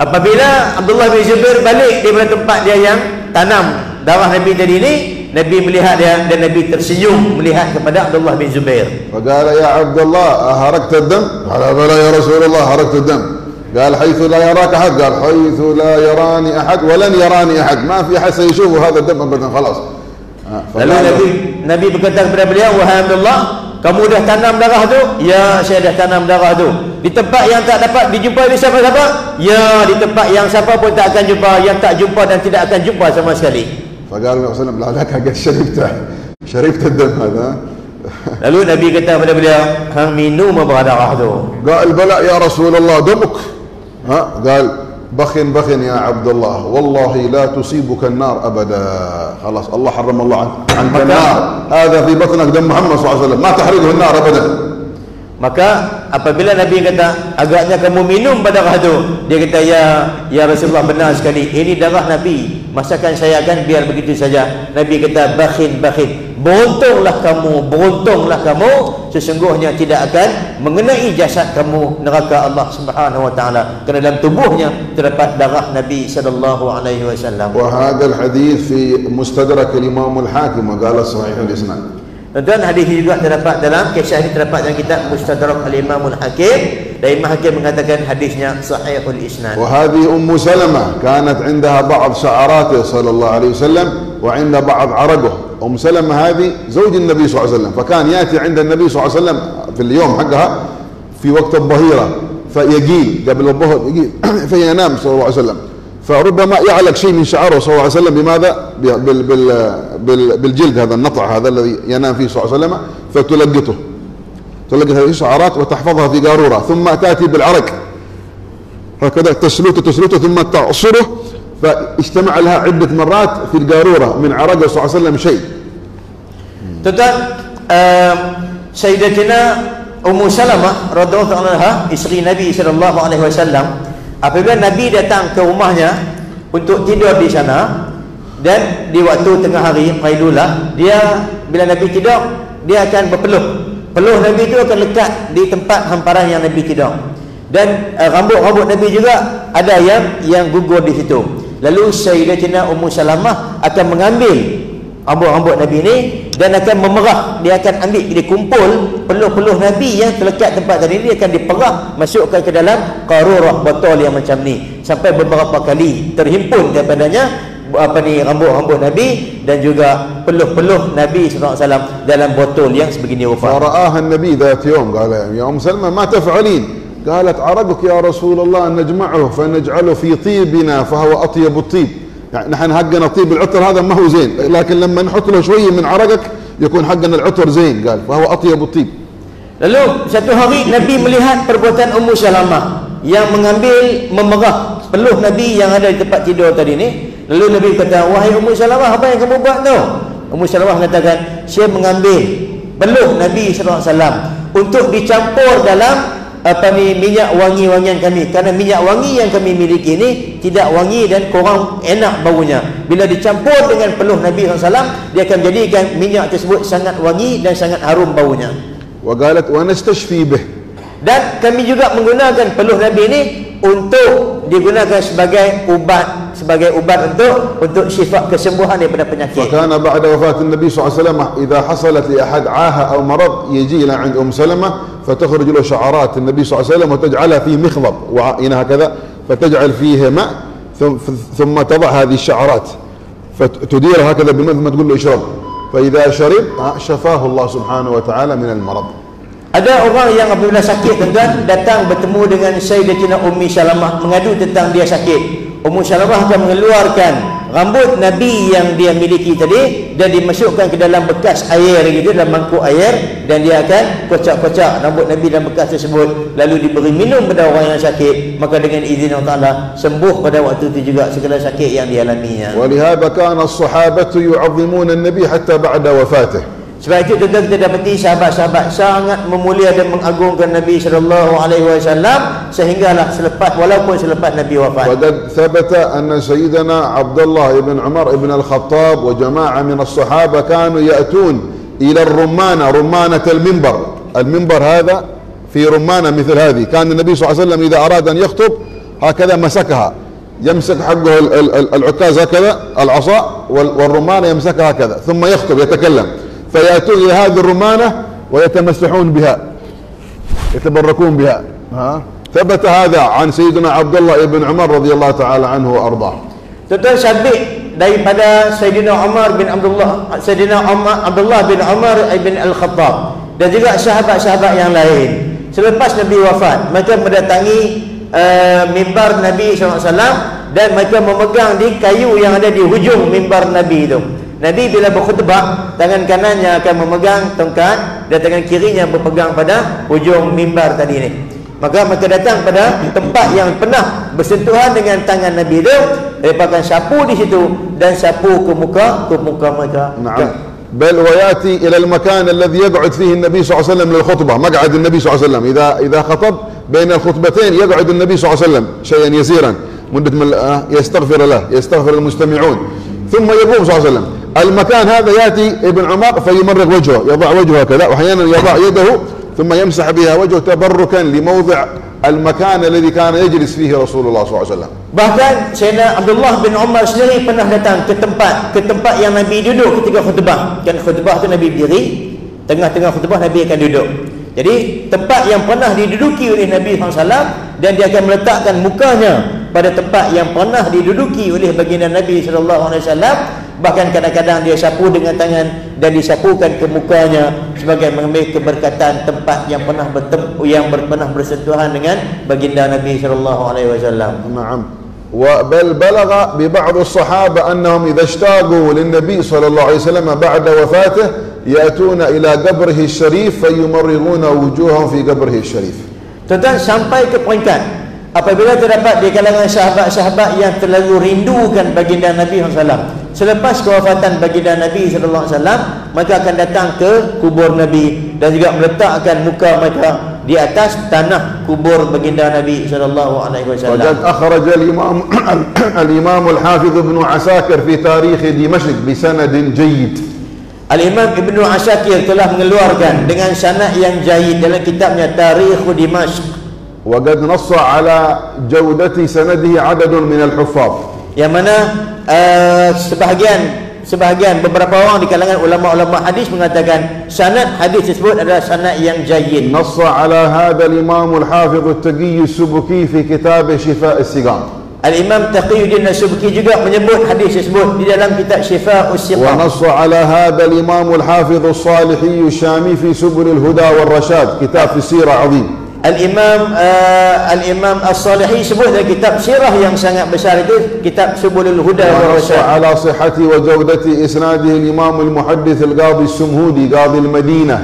Apabila Abdullah bin Zubair balik daripada tempat dia yang tanam darah Nabi tadi ini, Nabi melihat dia dan Nabi tersenyum melihat kepada Abdullah bin Zubair. فقال يا عبد الله أهرقت الدم؟ قال بلى يا رسول الله هرقت الدم قال حيث لا يراك أحد قال حيث لا يراني أحد ولن يراني أحد ما في أحد سيشوف هذا الدم أبدا خلاص ها، Lalu فقال Nabi Nabi berkata kepada beliau, "Wahai Abdullah, kamu dah tanam darah tu?" "Ya, saya dah tanam darah tu." Di tempat yang tak dapat dijumpai oleh siapa-siapa? "Ya, di tempat yang siapa pun tak akan jumpa, yang tak jumpa dan tidak akan jumpa sama sekali." فقال النبي صلى الله عليه وسلم لا لك قد شربته شربت الدم هذا Lalu Nabi kata kepada beliau, "Hang minum apa darah tu?" قال بلى يا رسول الله دمك ها قال بخن بخن يا عبد الله والله لا تصيبك النار ابدا خلاص الله حرم الله عنك, عنك مكان. النار هذا في بطنك دم محمد صلى الله عليه وسلم ما تحرقه النار ابدا Maka apabila Nabi kata agaknya kamu minum pada darah tu Dia kata ya ya Rasulullah benar sekali Ini darah Nabi Masakan saya akan biar begitu saja Nabi kata bakhin bakhin beruntunglah kamu beruntunglah kamu sesungguhnya tidak akan mengenai jasad kamu neraka Allah Subhanahu wa taala. Kerana dalam tubuhnya terdapat darah Nabi sallallahu alaihi wasallam. Wa hadal hadis fi mustadrak al-imam al-hakim qala sahih al-isnad. Dan hadis juga terdapat dalam kisah ini terdapat dalam kitab Mustadrak al-Imam al-Hakim. Dan Imam Hakim mengatakan hadisnya sahihul isnad. Wa hadhi Ummu Salamah kanat 'indaha ba'd sya'arat sallallahu alaihi wasallam وعند بعض عرقه. أم سلمة هذه زوج النبي صلى الله عليه وسلم فكان يأتي عند النبي صلى الله عليه وسلم في اليوم حقها في وقت الظهيرة فيقيل قبل الظهر يقيل فينام صلى الله عليه وسلم. فربما يعلق شيء من شعره صلى الله عليه وسلم بماذا؟ بال بال بال بالجلد هذا النطع هذا الذي ينام فيه صلى الله عليه وسلم فتلقطه. تلقط هذه الشعرات وتحفظها في قارورة ثم تأتي بالعرق. هكذا تسلته تسلته ثم تعصره فاجتمع لها عده مرات في القاروره من عرقه صلى الله عليه وسلم شيء Tuan-tuan, um, Sayyidatina Ummu Salamah radhiyallahu anha isteri Nabi sallallahu alaihi wasallam apabila Nabi datang ke rumahnya untuk tidur di sana dan di waktu tengah hari Qailulah dia bila Nabi tidur dia akan berpeluh peluh Nabi itu akan lekat di tempat hamparan yang Nabi tidur dan uh, rambut-rambut Nabi juga ada yang yang gugur di situ lalu Sayyidatina Ummu Salamah akan mengambil rambut-rambut Nabi ni dan akan memerah. Dia akan ambil dia kumpul peluh-peluh Nabi yang terlekat tempat tadi. Dia akan diperah masukkan ke dalam karurah botol yang macam ni. Sampai beberapa kali terhimpun daripadanya apa ni rambut-rambut Nabi dan juga peluh-peluh Nabi SAW dalam botol yang sebegini rupa. Faraahan Nabi dah tiom kala ya Um Salma ma taf'alin? قالت عرقك يا رسول الله أن نجمعه فنجعله في طيبنا فهو أطيب الطيب يعني نحن حقنا طيب العطر هذا ما هو زين لكن لما نحط له شوية من عرقك يكون حقنا العطر زين قال فهو أطيب الطيب Lalu satu hari Nabi melihat perbuatan Ummu Salamah yang mengambil memerah peluh Nabi yang ada di tempat tidur tadi ni. Lalu Nabi kata, "Wahai Ummu Salamah, apa yang kamu buat tu?" Ummu Salamah mengatakan, "Saya mengambil peluh Nabi sallallahu alaihi wasallam untuk dicampur dalam apa ni minyak wangi-wangian kami. Kerana minyak wangi yang kami miliki ini tidak wangi dan kurang enak baunya. Bila dicampur dengan peluh Nabi SAW dia akan jadikan minyak tersebut sangat wangi dan sangat harum baunya. Wa galat wa nastashfi bih. Dan kami juga menggunakan peluh Nabi ini untuk digunakan sebagai ubat sebagai ubat untuk untuk sifat kesembuhan daripada penyakit. وكان بعد وفاة النبي صلى الله عليه وسلم إذا حصلت لأحد عاهة أو مرض يجي إلى عند أم سلمة فتخرج له شعرات النبي صلى الله عليه وسلم وتجعلها في مخضب وعاء هكذا فتجعل فيه ماء ثم, تضع هذه الشعرات فتدير هكذا بالماء ثم تقول له اشرب. فإذا شرب شفاه الله سبحانه وتعالى من المرض. Ada orang yang apabila sakit tuan-tuan datang bertemu dengan Sayyidatina Ummi Salamah mengadu tentang dia sakit. Ummi Salamah akan mengeluarkan rambut Nabi yang dia miliki tadi dan dimasukkan ke dalam bekas air gitu dalam mangkuk air dan dia akan kocak-kocak rambut Nabi dalam bekas tersebut lalu diberi minum pada orang yang sakit maka dengan izin Allah Taala sembuh pada waktu itu juga segala sakit yang dialaminya. Wa lihadha kana as-sahabatu yu'azzimuna an-nabi hatta ba'da wafatihi Sebab itu tuan kita dapati sahabat-sahabat sangat memulia dan mengagungkan Nabi sallallahu alaihi wasallam sehinggalah selepas walaupun selepas Nabi wafat. وقد ثبت أن سيدنا عبد الله بن عمر بن الخطاب وجماعة من الصحابة كانوا يأتون إلى الرمانة رمانة المنبر المنبر هذا في رمانة مثل هذه كان النبي صلى الله عليه وسلم إذا أراد أن يخطب هكذا مسكها يمسك حقه ال- ال- ال- العكاز هكذا العصا وال- والرمانة يمسكها هكذا ثم يخطب يتكلم فيأتون إلى هذه الرمانة ويتمسحون بها يتبركون بها ها ثبت هذا عن سيدنا عبد الله بن عمر رضي الله تعالى عنه وأرضاه Tuan-tuan sabit daripada Sayyidina Umar bin Abdullah Sayyidina Umar Abdullah bin Umar bin Al-Khattab dan juga sahabat-sahabat yang lain. Selepas Nabi wafat, mereka mendatangi uh, mimbar Nabi SAW dan mereka memegang di kayu yang ada di hujung mimbar Nabi itu. Nabi bila berkhutbah, tangan kanannya akan memegang tongkat dan tangan kirinya berpegang pada hujung mimbar tadi ini. Maka mereka datang pada tempat yang pernah bersentuhan dengan tangan Nabi itu Mereka akan sapu di situ Dan sapu ke muka ke muka mereka نعم بل وياتي الى المكان الذي يقعد فيه النبي صلى الله عليه وسلم للخطبه مقعد النبي صلى الله عليه وسلم اذا اذا خطب بين الخطبتين يقعد النبي صلى الله عليه وسلم شيئا يسيرا مده من آه، يستغفر له يستغفر المستمعون ثم يقوم صلى الله عليه وسلم المكان هذا ياتي ابن عمر فيمرق وجهه يضع وجهه كذا واحيانا يضع يده ثم يمسح بها وجهه تبركا لموضع المكان الذي كان يجلس فيه رسول الله صلى الله عليه وسلم Bahkan Sayyidina Abdullah bin Umar sendiri pernah datang ke tempat ke tempat yang Nabi duduk ketika khutbah. Kan khutbah tu Nabi berdiri, tengah-tengah khutbah Nabi akan duduk. Jadi tempat yang pernah diduduki oleh Nabi SAW dan dia akan meletakkan mukanya pada tempat yang pernah diduduki oleh baginda Nabi SAW bahkan kadang-kadang dia sapu dengan tangan dan disapukan ke mukanya sebagai mengambil keberkatan tempat yang pernah bertemu yang ber, pernah bersentuhan dengan baginda Nabi SAW. نعم وبل بلغ ببعض الصحابة أنهم إذا اشتاقوا للنبي صلى الله عليه وسلم بعد وفاته يأتون إلى قبره الشريف فيمرغون وجوههم في قبره الشريف Tuan-tuan sampai ke peringkat apabila terdapat di kalangan sahabat-sahabat yang terlalu rindukan baginda Nabi SAW selepas kewafatan baginda Nabi SAW maka akan datang ke kubur Nabi dan juga meletakkan muka mereka di atas tanah kubur baginda Nabi sallallahu alaihi وقد wasallam. أخرج الإمام الإمام الحافظ ابن عساكر في تاريخ دمشق بسند جيد Al-Imam Ibnu Asakir telah mengeluarkan dengan sanad yang jayid dalam kitabnya Tarikh Dimashq وقد نص على جودة سنده عدد من الحفاظ yang mana uh, sebahagian sebahagian beberapa orang di kalangan ulama-ulama hadis mengatakan sanad hadis tersebut adalah sanad yang jayyin. Nassa ala hadha al-imam al-hafiz at-taqi subki fi kitab shifa as-siqam al-imam taqiuddin as-subki juga menyebut hadis tersebut di dalam kitab shifa as-siqam wa nassa ala hadha al-imam al-hafiz as-salihi syami fi subul al-huda wal-rashad. Kitab fi sirah azim. Al-Imam uh, Al-Imam As-Salihi sebut dalam kitab sirah yang sangat besar itu kitab Subulul Huda wa Rasul ala sihhati wa jawdati isnadihi al-Imam al-Muhaddith al-Qadhi As-Sumhudi Qadhi al-Madinah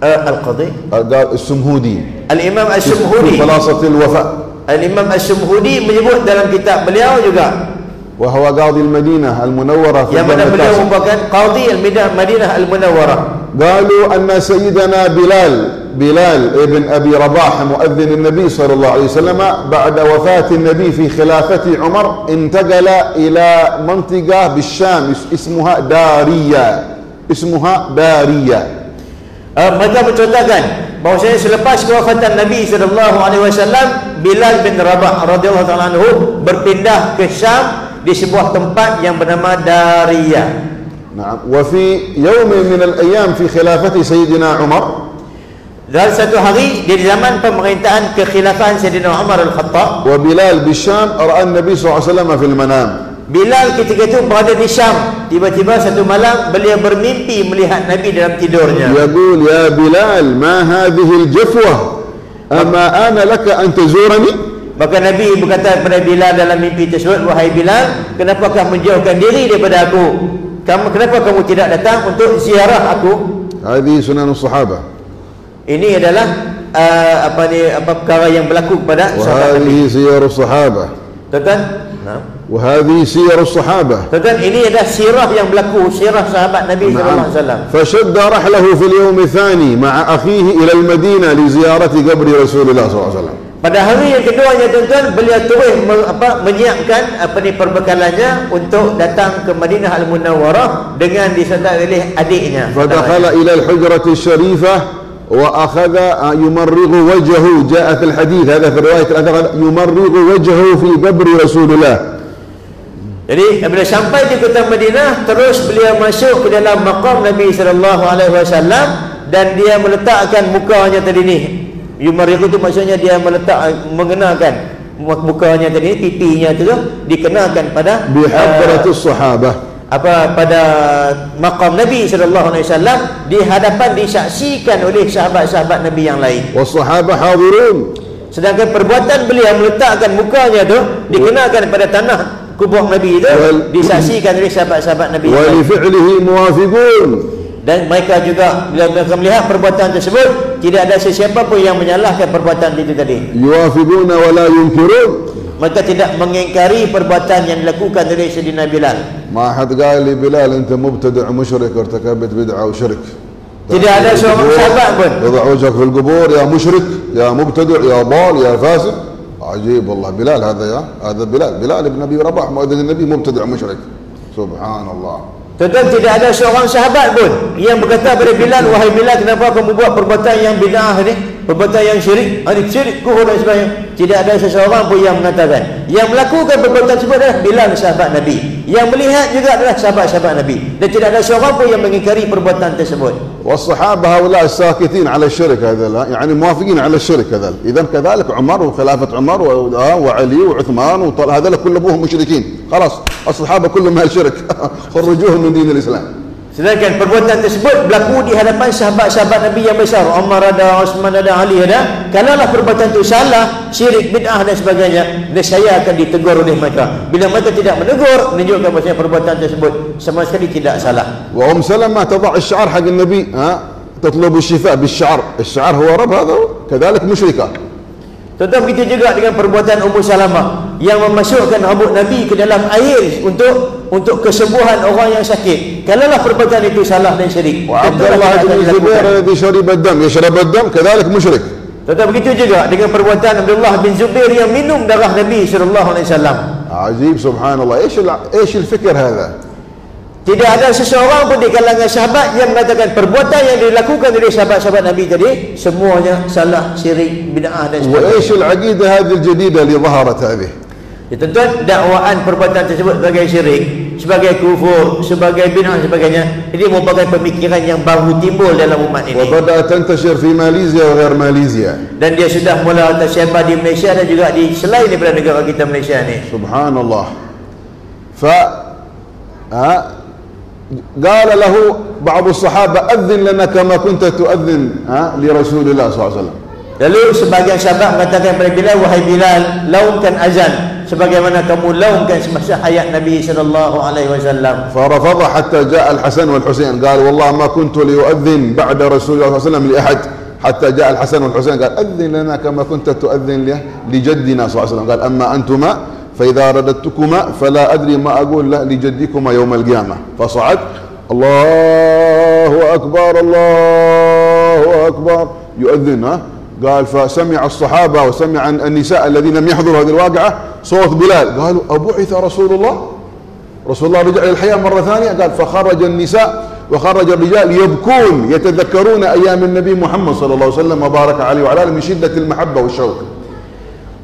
القضي السمهودي الإمام السمهودي خلاصة الوفاء الإمام السمهودي menyebut dalam kitab beliau juga وهو قاضي المدينة المنورة في القرن التاسع قاضي المدينة المنورة قالوا أن سيدنا بلال بلال ابن أبي رباح مؤذن النبي صلى الله عليه وسلم بعد وفاة النبي في خلافة عمر انتقل إلى منطقة بالشام اس- اسمها دارية اسمها دارية Uh, mereka mencontohkan bahawasanya selepas kewafatan Nabi sallallahu alaihi wasallam Bilal bin Rabah radhiyallahu taala anhu berpindah ke Syam di sebuah tempat yang bernama Dariyah. نعم وفي يوم من الأيام في خلافة سيدنا عمر Dalam satu hari di zaman pemerintahan kekhilafahan Sayyidina Umar Al-Khattab, wa Bilal di Syam ra'a Nabi sallallahu fil manam. Bilal ketika itu berada di Syam, tiba-tiba satu malam beliau bermimpi melihat Nabi dalam tidurnya. Ya qul ya Bilal, ma hadhihi al-jafwa? Ama ana laka an tazurani? Maka Nabi berkata kepada Bilal dalam mimpi tersebut, wahai Bilal, kenapa kau menjauhkan diri daripada aku? Kamu kenapa kamu tidak datang untuk ziarah aku? Hadis sunan sahabat. Ini adalah uh, apa ni apa perkara yang berlaku kepada sahabat Nabi. وهذه سير الصحابة Tuan-tuan, nah. وهذه سير الصحابة Tuan-tuan, ini adalah sirah yang berlaku, sirah sahabat Nabi sallallahu alaihi wasallam. فشد رحله في اليوم الثاني مع أخيه إلى المدينة لزيارة قبر رسول الله صلى الله عليه وسلم Pada hari yang keduanya tuan-tuan beliau terus me, apa menyiapkan apa ni perbekalannya untuk datang ke Madinah Al-Munawwarah dengan disertai oleh adiknya. فدخل إلى الحجرة الشريفة وأخذ يمرغ وجهه جاء في الحديث هذا في رواية الأثر يمرغ وجهه في قبر رسول الله Jadi bila sampai di kota Madinah terus beliau masuk ke dalam maqam Nabi sallallahu alaihi wasallam dan dia meletakkan mukanya tadi ni. Yumariq itu maksudnya dia meletak mengenakan mukanya tadi pipinya tu dikenakan pada بحضرة uh, الصحابة apa pada maqam Nabi sallallahu alaihi wasallam di hadapan disaksikan oleh sahabat-sahabat Nabi yang lain. Wasahabah hadirun. Sedangkan perbuatan beliau meletakkan mukanya tu dikenakan pada tanah kubur Nabi itu disaksikan oleh sahabat-sahabat Nabi. Wa li fi'lihi muwafiqun. Dan mereka juga bila mereka melihat perbuatan tersebut tidak ada sesiapa pun yang menyalahkan perbuatan itu tadi. Yuwafiquna wa la yunkirun maka tidak mengingkari perbuatan yang dilakukan oleh Sayyidina Bilal. Ma had li Bilal anta mubtadi' musyrik irtakabt bid'ah wa syirk. Tidak ada seorang sahabat pun. Wada' wajhak fil qubur ya musyrik, ya mubtadi', ya dal, ya fasik. Ajib Allah Bilal hadha ya. Hadha Bilal, Bilal ibn Abi Rabah, muadzin Nabi mubtadi' musyrik. Subhanallah. Tetapi tidak ada seorang sahabat pun yang berkata kepada Bilal, wahai Bilal kenapa kamu buat perbuatan yang bid'ah ni? Perbuatan yang syirik, ini syirik, kufur dan sebagainya. Tidak ada seseorang pun yang mengatakan. Yang melakukan perbuatan tersebut adalah Bilal sahabat Nabi. Yang melihat juga adalah sahabat-sahabat Nabi. Dan tidak ada seorang pun yang mengingkari perbuatan tersebut. والصحابه هؤلاء الساكتين على الشرك هذا لا يعني موافقين على الشرك هذا اذا كذلك عمر وخلافه عمر و- آه، وعلي وعثمان وطل هذول كل ابوهم مشركين خلاص الصحابه كلهم اهل شرك خرجوهم من دين الاسلام Sedangkan perbuatan tersebut berlaku di hadapan sahabat-sahabat Nabi yang besar. Umar ada, Osman ada, Ali ada. Kalaulah perbuatan itu salah, syirik, bid'ah dan sebagainya, nescaya akan ditegur oleh mereka. Bila mereka tidak menegur, menunjukkan bahawa perbuatan tersebut sama sekali tidak salah. وام سلمة تضع الشعر حق النبي ها تطلب الشفاء بالشعر الشعر هو رب هذا كذلك مشركه Tentang begitu juga dengan perbuatan Ummu Salamah yang memasukkan rambut Nabi ke dalam air untuk untuk kesembuhan orang yang sakit. Kalaulah perbuatan itu salah dan syirik. Abdullah bin Zubair radhi syarib dam, yashrab dam, kedalik musyrik. Tentang begitu juga dengan perbuatan Abdullah bin Zubair yang minum darah Nabi sallallahu alaihi wasallam. Azib subhanallah. Ish, ايش الفكر هذا? Tidak ada seseorang pun di kalangan sahabat yang mengatakan perbuatan yang dilakukan oleh sahabat-sahabat Nabi tadi semuanya salah, syirik, bid'ah dan sebagainya. Wa ishul aqidah hadhihi aljadidah li dhaharat hadhihi. Ya tentu dakwaan perbuatan tersebut sebagai syirik, sebagai kufur, sebagai bid'ah sebagainya. Ini merupakan pemikiran yang baru timbul dalam umat ini. Wa bada tantashir fi Malaysia wa ghair Malaysia. Dan dia sudah mula tersebar di Malaysia dan juga di selain daripada negara kita Malaysia ni. Subhanallah. Fa ha? قال له بعض الصحابة أذن لنا كما كنت تؤذن ها لرسول الله صلى الله عليه وسلم. Lalu sebagian sahabat mengatakan kepada Bilal, wahai Bilal, laungkan azan. Sebagaimana kamu laungkan semasa hayat Nabi sallallahu alaihi wasallam. فرفض حتى جاء الحسن والحسين قال والله ما كنت لأؤذن بعد رسول الله صلى الله عليه وسلم لأحد حتى جاء الحسن والحسين قال أذن لنا كما كنت تؤذن له لجدنا صلى الله عليه وسلم قال أما أنتما فإذا رددتكما فلا أدري ما أقول له لجدكما يوم القيامة. فصعد الله أكبر الله أكبر. يؤذن ها؟ قال فسمع الصحابة وسمع النساء الذين لم يحضروا هذه الواقعة صوت بلال. قالوا أبعث رسول الله؟ رسول الله رجع إلى الحياة مرة ثانية. قال فخرج النساء وخرج الرجال يبكون يتذكرون أيام النبي محمد صلى الله عليه وسلم وبارك عليه وعلى آله من شدة المحبة والشوق.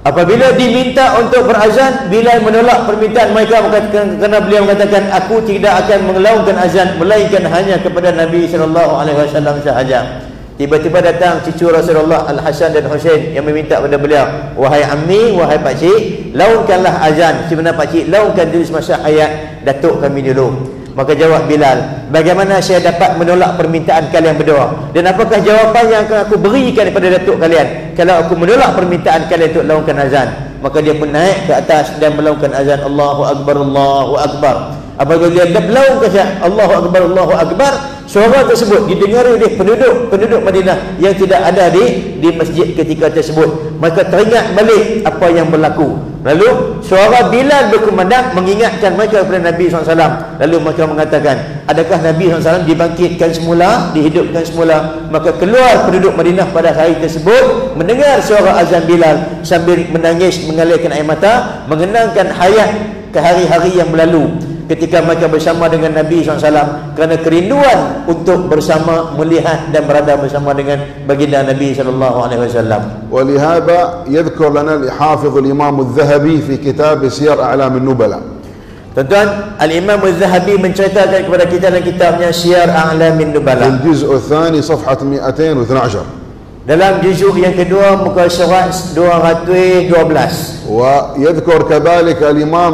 Apabila diminta untuk berazan, Bilal menolak permintaan mereka mengatakan kerana beliau mengatakan aku tidak akan melaungkan azan melainkan hanya kepada Nabi sallallahu alaihi wasallam sahaja. Tiba-tiba datang cucu Rasulullah Al Hasan dan Husain yang meminta kepada beliau, "Wahai ammi, wahai pak cik, laungkanlah azan." Sebenarnya pak cik, laungkan dulu semasa hayat datuk kami dulu. Maka jawab Bilal, "Bagaimana saya dapat menolak permintaan kalian berdua? Dan apakah jawapan yang akan aku berikan kepada datuk kalian kalau aku menolak permintaan kalian untuk laungkan azan?" Maka dia pun naik ke atas dan melaungkan azan Allahu akbar Allahu akbar. Apabila dia dah melaungkan azan Allahu akbar Allahu akbar, suara tersebut didengari oleh penduduk-penduduk Madinah yang tidak ada di di masjid ketika tersebut. Maka teringat balik apa yang berlaku. Lalu suara Bilal berkumandang mengingatkan mereka kepada Nabi SAW. Lalu mereka mengatakan, adakah Nabi SAW dibangkitkan semula, dihidupkan semula? Maka keluar penduduk Madinah pada hari tersebut mendengar suara azan Bilal sambil menangis mengalirkan air mata mengenangkan hayat ke hari-hari yang berlalu ketika mereka bersama dengan Nabi SAW kerana kerinduan untuk bersama melihat dan berada bersama dengan baginda Nabi SAW ولهذا يذكر لنا الحافظ الامام الذهبي في كتاب سير اعلام النبلاء Tuan-tuan, Al-Imam Al-Zahabi menceritakan kepada kita dalam kitabnya Syiar A'lamin في Nubala. الجزء الثاني صفحه 212 Dalam juzuk yang kedua muka surat 212. ويذكر كذلك الامام الامام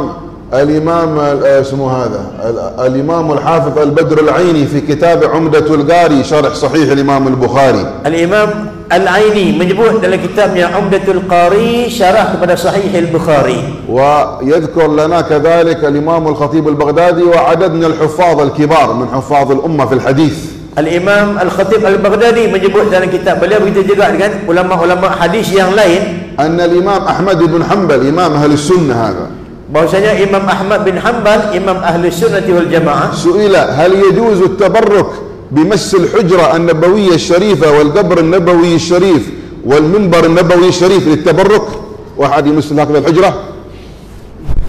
آه، اسمه هذا ال- الإمام الحافظ البدر العيني في كتاب عمدة القاري شرح صحيح الإمام البخاري. Al-Imam Al-Aini menyebut dalam kitabnya Umdatul Qari syarah kepada Sahih Al-Bukhari. ويذكر لنا كذلك الإمام الخطيب البغدادي وعدد من الحفاظ الكبار من حفاظ الأمة في الحديث. Al-Imam Al-Khatib Al-Baghdadi menyebut dalam kitab beliau begitu juga dengan ulama-ulama hadis yang lain أن الإمام أحمد بن حنبل إمام أهل السنة هذا. bahwasanya Imam Ahmad bin Hanbal Imam Ahli Sunnah wal Jamaah سئل هل يجوز التبرك بمس الحجره النبويه الشريفه والقبر النبوي الشريف والمنبر النبوي الشريف للتبرك واحد يمس هكذا الحجره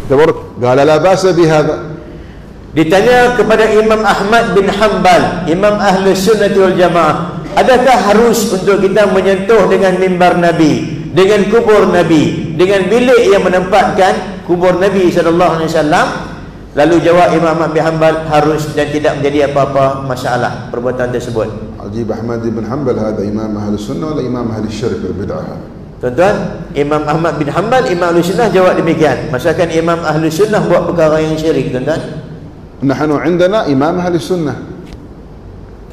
تبرك قال لا باس بهذا Ditanya kepada Imam Ahmad bin Hanbal, Imam Ahli Sunnah wal Jamaah, adakah harus untuk kita menyentuh dengan mimbar Nabi, dengan kubur Nabi, dengan bilik yang menempatkan kubur Nabi sallallahu alaihi wasallam lalu jawab Imam Ahmad bin Hanbal harus dan tidak menjadi apa-apa masalah perbuatan tersebut. Ajib Ahmad bin Hanbal hada imam ahli sunnah wala imam ahli syirik wal bid'ah. Tuan-tuan, Imam Ahmad bin Hanbal Imam Ahli Sunnah jawab demikian. Masakan Imam Ahli Sunnah buat perkara yang syirik, tuan-tuan? Nahnu 'indana Imam Ahli Sunnah.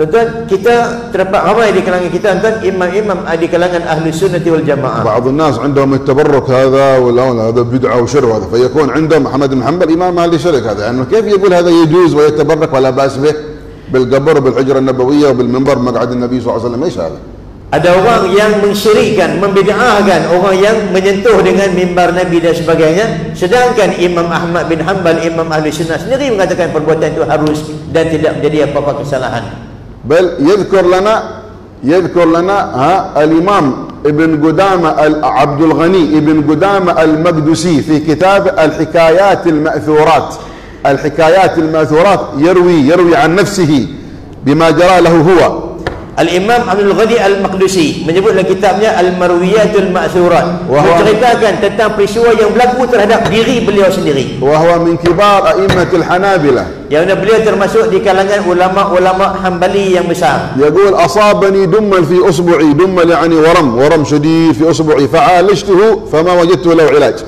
Tuan-tuan, kita terdapat ramai di kalangan kita tuan imam-imam di kalangan ahli sunnah wal jamaah. بعض الناس عندهم التبرك هذا ولا ولا هذا بدعه وشر هذا فيكون عندهم احمد بن حنبل امام اهل الشرك هذا يعني كيف يقول هذا يجوز ويتبرك ولا باس به بالقبر بالحجره النبويه وبالمنبر مقعد النبي صلى الله عليه وسلم ايش هذا؟ Ada orang yang mensyirikkan, membid'ahkan orang yang menyentuh dengan mimbar Nabi dan sebagainya. Sedangkan Imam Ahmad bin Hanbal, Imam Ahli Sunnah sendiri mengatakan perbuatan itu harus dan tidak menjadi apa-apa kesalahan. بل يذكر لنا يذكر لنا ها الإمام ابن قدامة عبد الغني ابن قدامة المقدسي في كتاب الحكايات المأثورات. الحكايات المأثورات يروي يروي عن نفسه بما جرى له هو. Al-Imam Abdul Ghadi Al-Maqdusi dalam kitabnya Al-Marwiyatul Ma'thurat. Menceritakan tentang peristiwa yang berlaku terhadap diri beliau sendiri. Wa huwa min kibar a'immatul Hanabilah. Yang mana beliau termasuk di kalangan ulama-ulama Hanbali yang besar. Yaqul asabani dummal fi usbu'i, dummal yani waram, waram shadid fi usbu'i, fa'alajtuhu fama wajadtu lahu 'ilaj.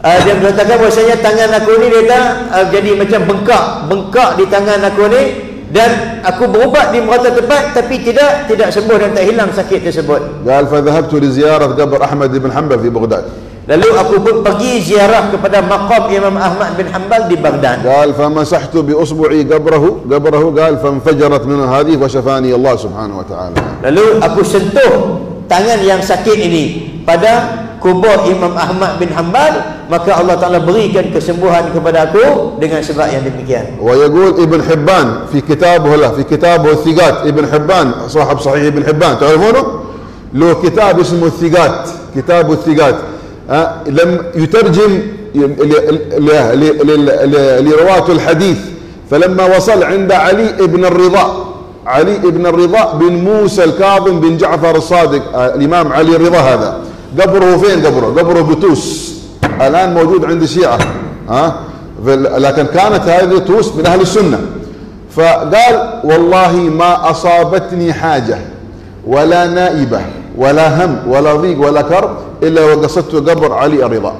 Uh, dia berkata bahasanya tangan aku ni dia kata uh, ah, jadi macam bengkak bengkak di tangan aku ni dan aku berubat di merata tepat tapi tidak tidak sembuh dan tak hilang sakit tersebut Qal fa dhahabtu li ziyarat qabr Ahmad bin Hanbal في Baghdad. lalu aku pun pergi ziarah kepada maqam Imam Ahmad bin Hanbal di Baghdad Qal fa masahtu bi usbu'i qabrahu qabrahu qal fa infajarat min hadhihi wa shafani Allah subhanahu wa ta'ala. lalu aku sentuh tangan yang sakit ini pada kubur Imam Ahmad bin Hanbal maka Allah Taala berikan kesembuhan kepada aku dengan sebab yang demikian. ويقول ابن حبان في كتابه لا في كتابه الثقات ابن حبان صاحب صحيح ابن حبان تعرفونه له كتاب اسمه الثقات كتاب الثقات لم يترجم لرواة الحديث فلما وصل عند علي ابن الرضا علي ابن الرضا بن موسى الكاظم بن جعفر الصادق الإمام علي الرضا هذا قبره فين قبره؟ قبره بتوس الآن موجود عند الشيعة ها؟ لكن كانت هذه توس من أهل السنة. فقال والله ما أصابتني حاجة ولا نائبة ولا هم ولا ضيق ولا كرب إلا وقصدت قبر علي الرضا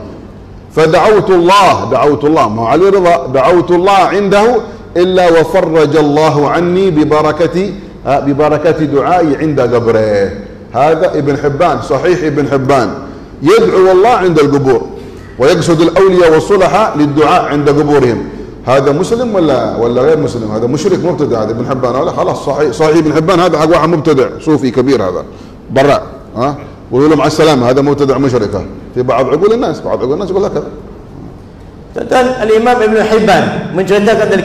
فدعوت الله دعوت الله ما علي رضا دعوت الله عنده إلا وفرج الله عني ببركة آه، ببركة دعائي عند قبره. هذا ابن حبان صحيح ابن حبان. يدعو الله عند القبور ويقصد الأولياء والصلحاء للدعاء عند قبورهم. هذا مسلم ولا ولا غير مسلم؟ هذا مشرك مبتدع هذا ابن حبان. هذا خلاص صحيح صحيح ابن حبان هذا حق واحد مبتدع صوفي كبير هذا براء ها؟ ويقول له مع السلامة هذا مبتدع مشرك في بعض عقول الناس بعض عقول الناس يقول لك هذا. Tuan-tuan Al-Imam Ibn Hibban menceritakan.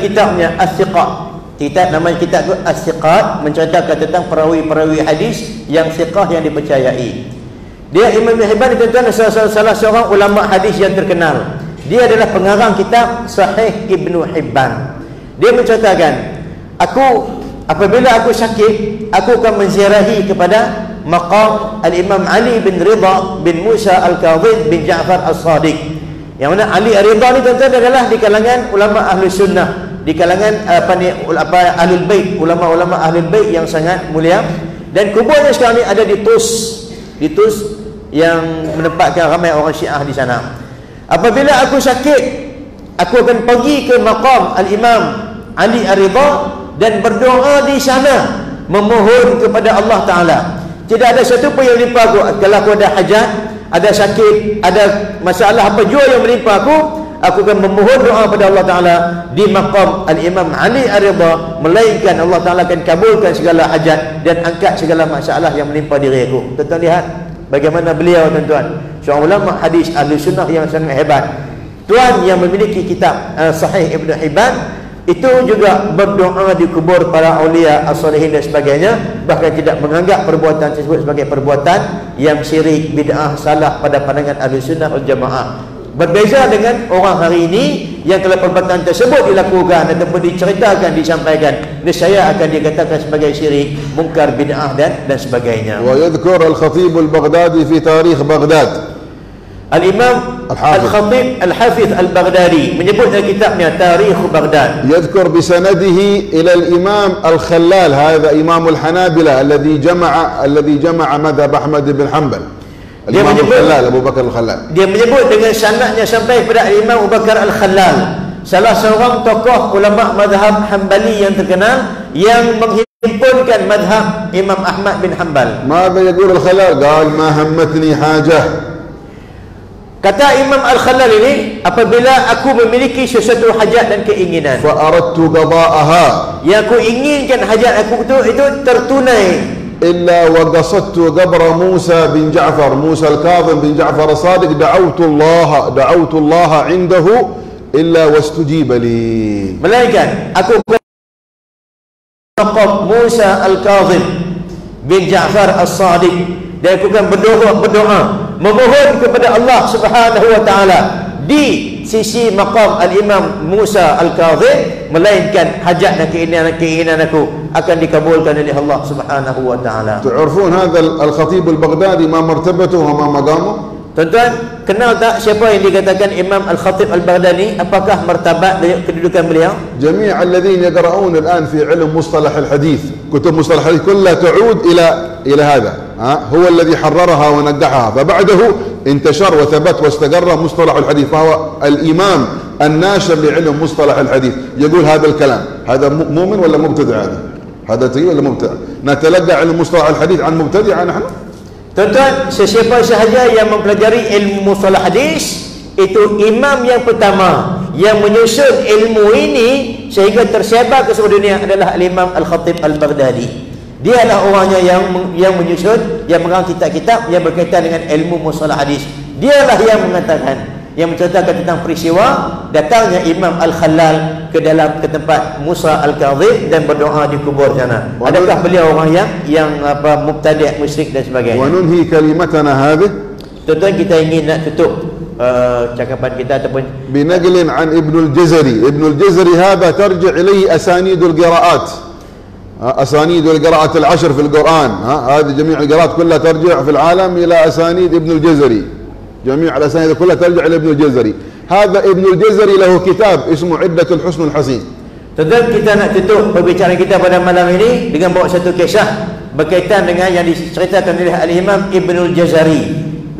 Kitab nama kitab itu As-Siqat menceritakan tentang perawi-perawi hadis yang siqah yang dipercayai. Dia Imam Ibn Hibban salah, salah, salah seorang ulama hadis yang terkenal. Dia adalah pengarang kitab Sahih Ibn Hibban. Dia menceritakan, aku apabila aku sakit, aku akan menziarahi kepada maqam Al-Imam Ali bin Ridha bin Musa Al-Kadhib bin Ja'far As-Sadiq. Yang mana Ali Ridha ni tuan-tuan adalah di kalangan ulama ahli sunnah, di kalangan apa ni apa ahlul bait, ulama-ulama ahlul bait yang sangat mulia dan kuburnya sekarang ni ada di Tus, di Tus yang menempatkan ramai orang Syiah di sana. Apabila aku sakit, aku akan pergi ke maqam Al-Imam Ali Ar-Ridha dan berdoa di sana memohon kepada Allah Taala. Tidak ada satu pun yang menimpa aku kalau aku ada hajat, ada sakit, ada masalah apa jua yang menimpa aku, aku akan memohon doa kepada Allah Taala di maqam Al-Imam Ali Ar-Ridha melainkan Allah Taala akan kabulkan segala hajat dan angkat segala masalah yang menimpa diri aku. Tuan-tuan lihat bagaimana beliau tuan-tuan, seorang ulama hadis ahli sunnah yang sangat hebat. Tuan yang memiliki kitab uh, Sahih Ibn Hibban itu juga berdoa di kubur para awliya as-salihin dan sebagainya bahkan tidak menganggap perbuatan tersebut sebagai perbuatan yang syirik bid'ah salah pada pandangan ahli sunnah wal jamaah berbeza dengan orang hari ini yang kalau perbuatan tersebut dilakukan ataupun diceritakan disampaikan nescaya akan dikatakan sebagai syirik mungkar bid'ah dan dan sebagainya ويذكر الخطيب البغدادي في تاريخ بغداد Al-Imam Al-Hafiz. Al-Khatib Al-Hafiz Al-Baghdadi menyebut dalam kitabnya Tarikh Baghdad يذكر بسنده الى الامام الخلال هذا امام الحنابلة الذي جمع الذي جمع مذهب احمد بن حنبل dia Imam menyebut, Al-Khalal Abu Bakar Al-Khalal dia menyebut dengan sanadnya sampai kepada Imam Abu Bakar Al-Khalal salah seorang tokoh ulama mazhab Hambali yang terkenal yang menghimpunkan mazhab Imam Ahmad bin Hanbal ma yaqul Al-Khalal qal ma hammatni hajah Kata Imam Al-Khalal ini, apabila aku memiliki sesuatu hajat dan keinginan, fa aradtu qada'aha. Ya aku inginkan hajat aku itu itu tertunai. إلا وقصدت قبر موسى بن جعفر موسى الكاظم بن جعفر الصادق دعوت الله دعوت الله عنده إلا واستجيب لي Melainkan aku Maqam Musa Al-Kazim bin Ja'far As-Sadiq dia lakukan berdoa berdoa memohon kepada Allah Subhanahu wa taala di sisi maqam al-imam Musa al-Kadhim melainkan hajat dan keinginan-keinginan aku akan dikabulkan oleh Allah Subhanahu wa taala. Tu'rifun hadha al-khatib al-Baghdadi ma martabatuhu wa ma maqamuhu? Tuan-tuan, kenal tak siapa yang dikatakan Imam Al-Khatib Al-Baghdadi? Apakah martabat dan kedudukan beliau? الذين يقرؤون الآن في علم مصطلح الحديث كتب مصطلح الحديث كلها تعود إلى إلى هذا ها؟ هو الذي حررها ونجحها فبعده انتشر وثبت واستقر مصطلح الحديث فهو الإمام الناشر لعلم مصطلح الحديث يقول هذا الكلام هذا مؤمن ولا مبتدع هذا هذا تقي ولا مبتدع علم مصطلح الحديث عن مبتدع نحن Tuan-tuan, sesiapa sahaja yang mempelajari ilmu mustalah hadis itu imam yang pertama yang menyusun ilmu ini sehingga tersebar ke seluruh dunia adalah Al-Imam Al-Khatib Al-Baghdadi. Dia adalah orangnya yang yang menyusun, yang mengarang kitab-kitab yang berkaitan dengan ilmu mustalah hadis. Dialah yang mengatakan yang menceritakan tentang peristiwa datangnya Imam Al-Khalal ke dalam ke tempat Musa Al-Kadhib dan berdoa di kubur sana. Adakah beliau orang yang yang apa mubtadi' musyrik dan sebagainya? وننهي كلمتنا هذه Tuan-tuan kita ingin nak tutup uh, cakapan kita ataupun بنقل عن ابن الجزري ابن الجزري هذا ترجع إليه أسانيد القراءات ها، أسانيد القراءات العشر في القرآن ها هذه جميع القراءات كلها ترجع في العالم إلى أسانيد ابن الجزري جميع الأسانيد كلها ترجع إلى ابن الجزري هذا ابن الجزري له كتاب اسمه عدة الحسن الحسين Tuan-tuan kita nak tutup perbicaraan kita pada malam ini dengan bawa satu kisah berkaitan dengan yang diceritakan oleh Al-Imam Ibnul Jazari.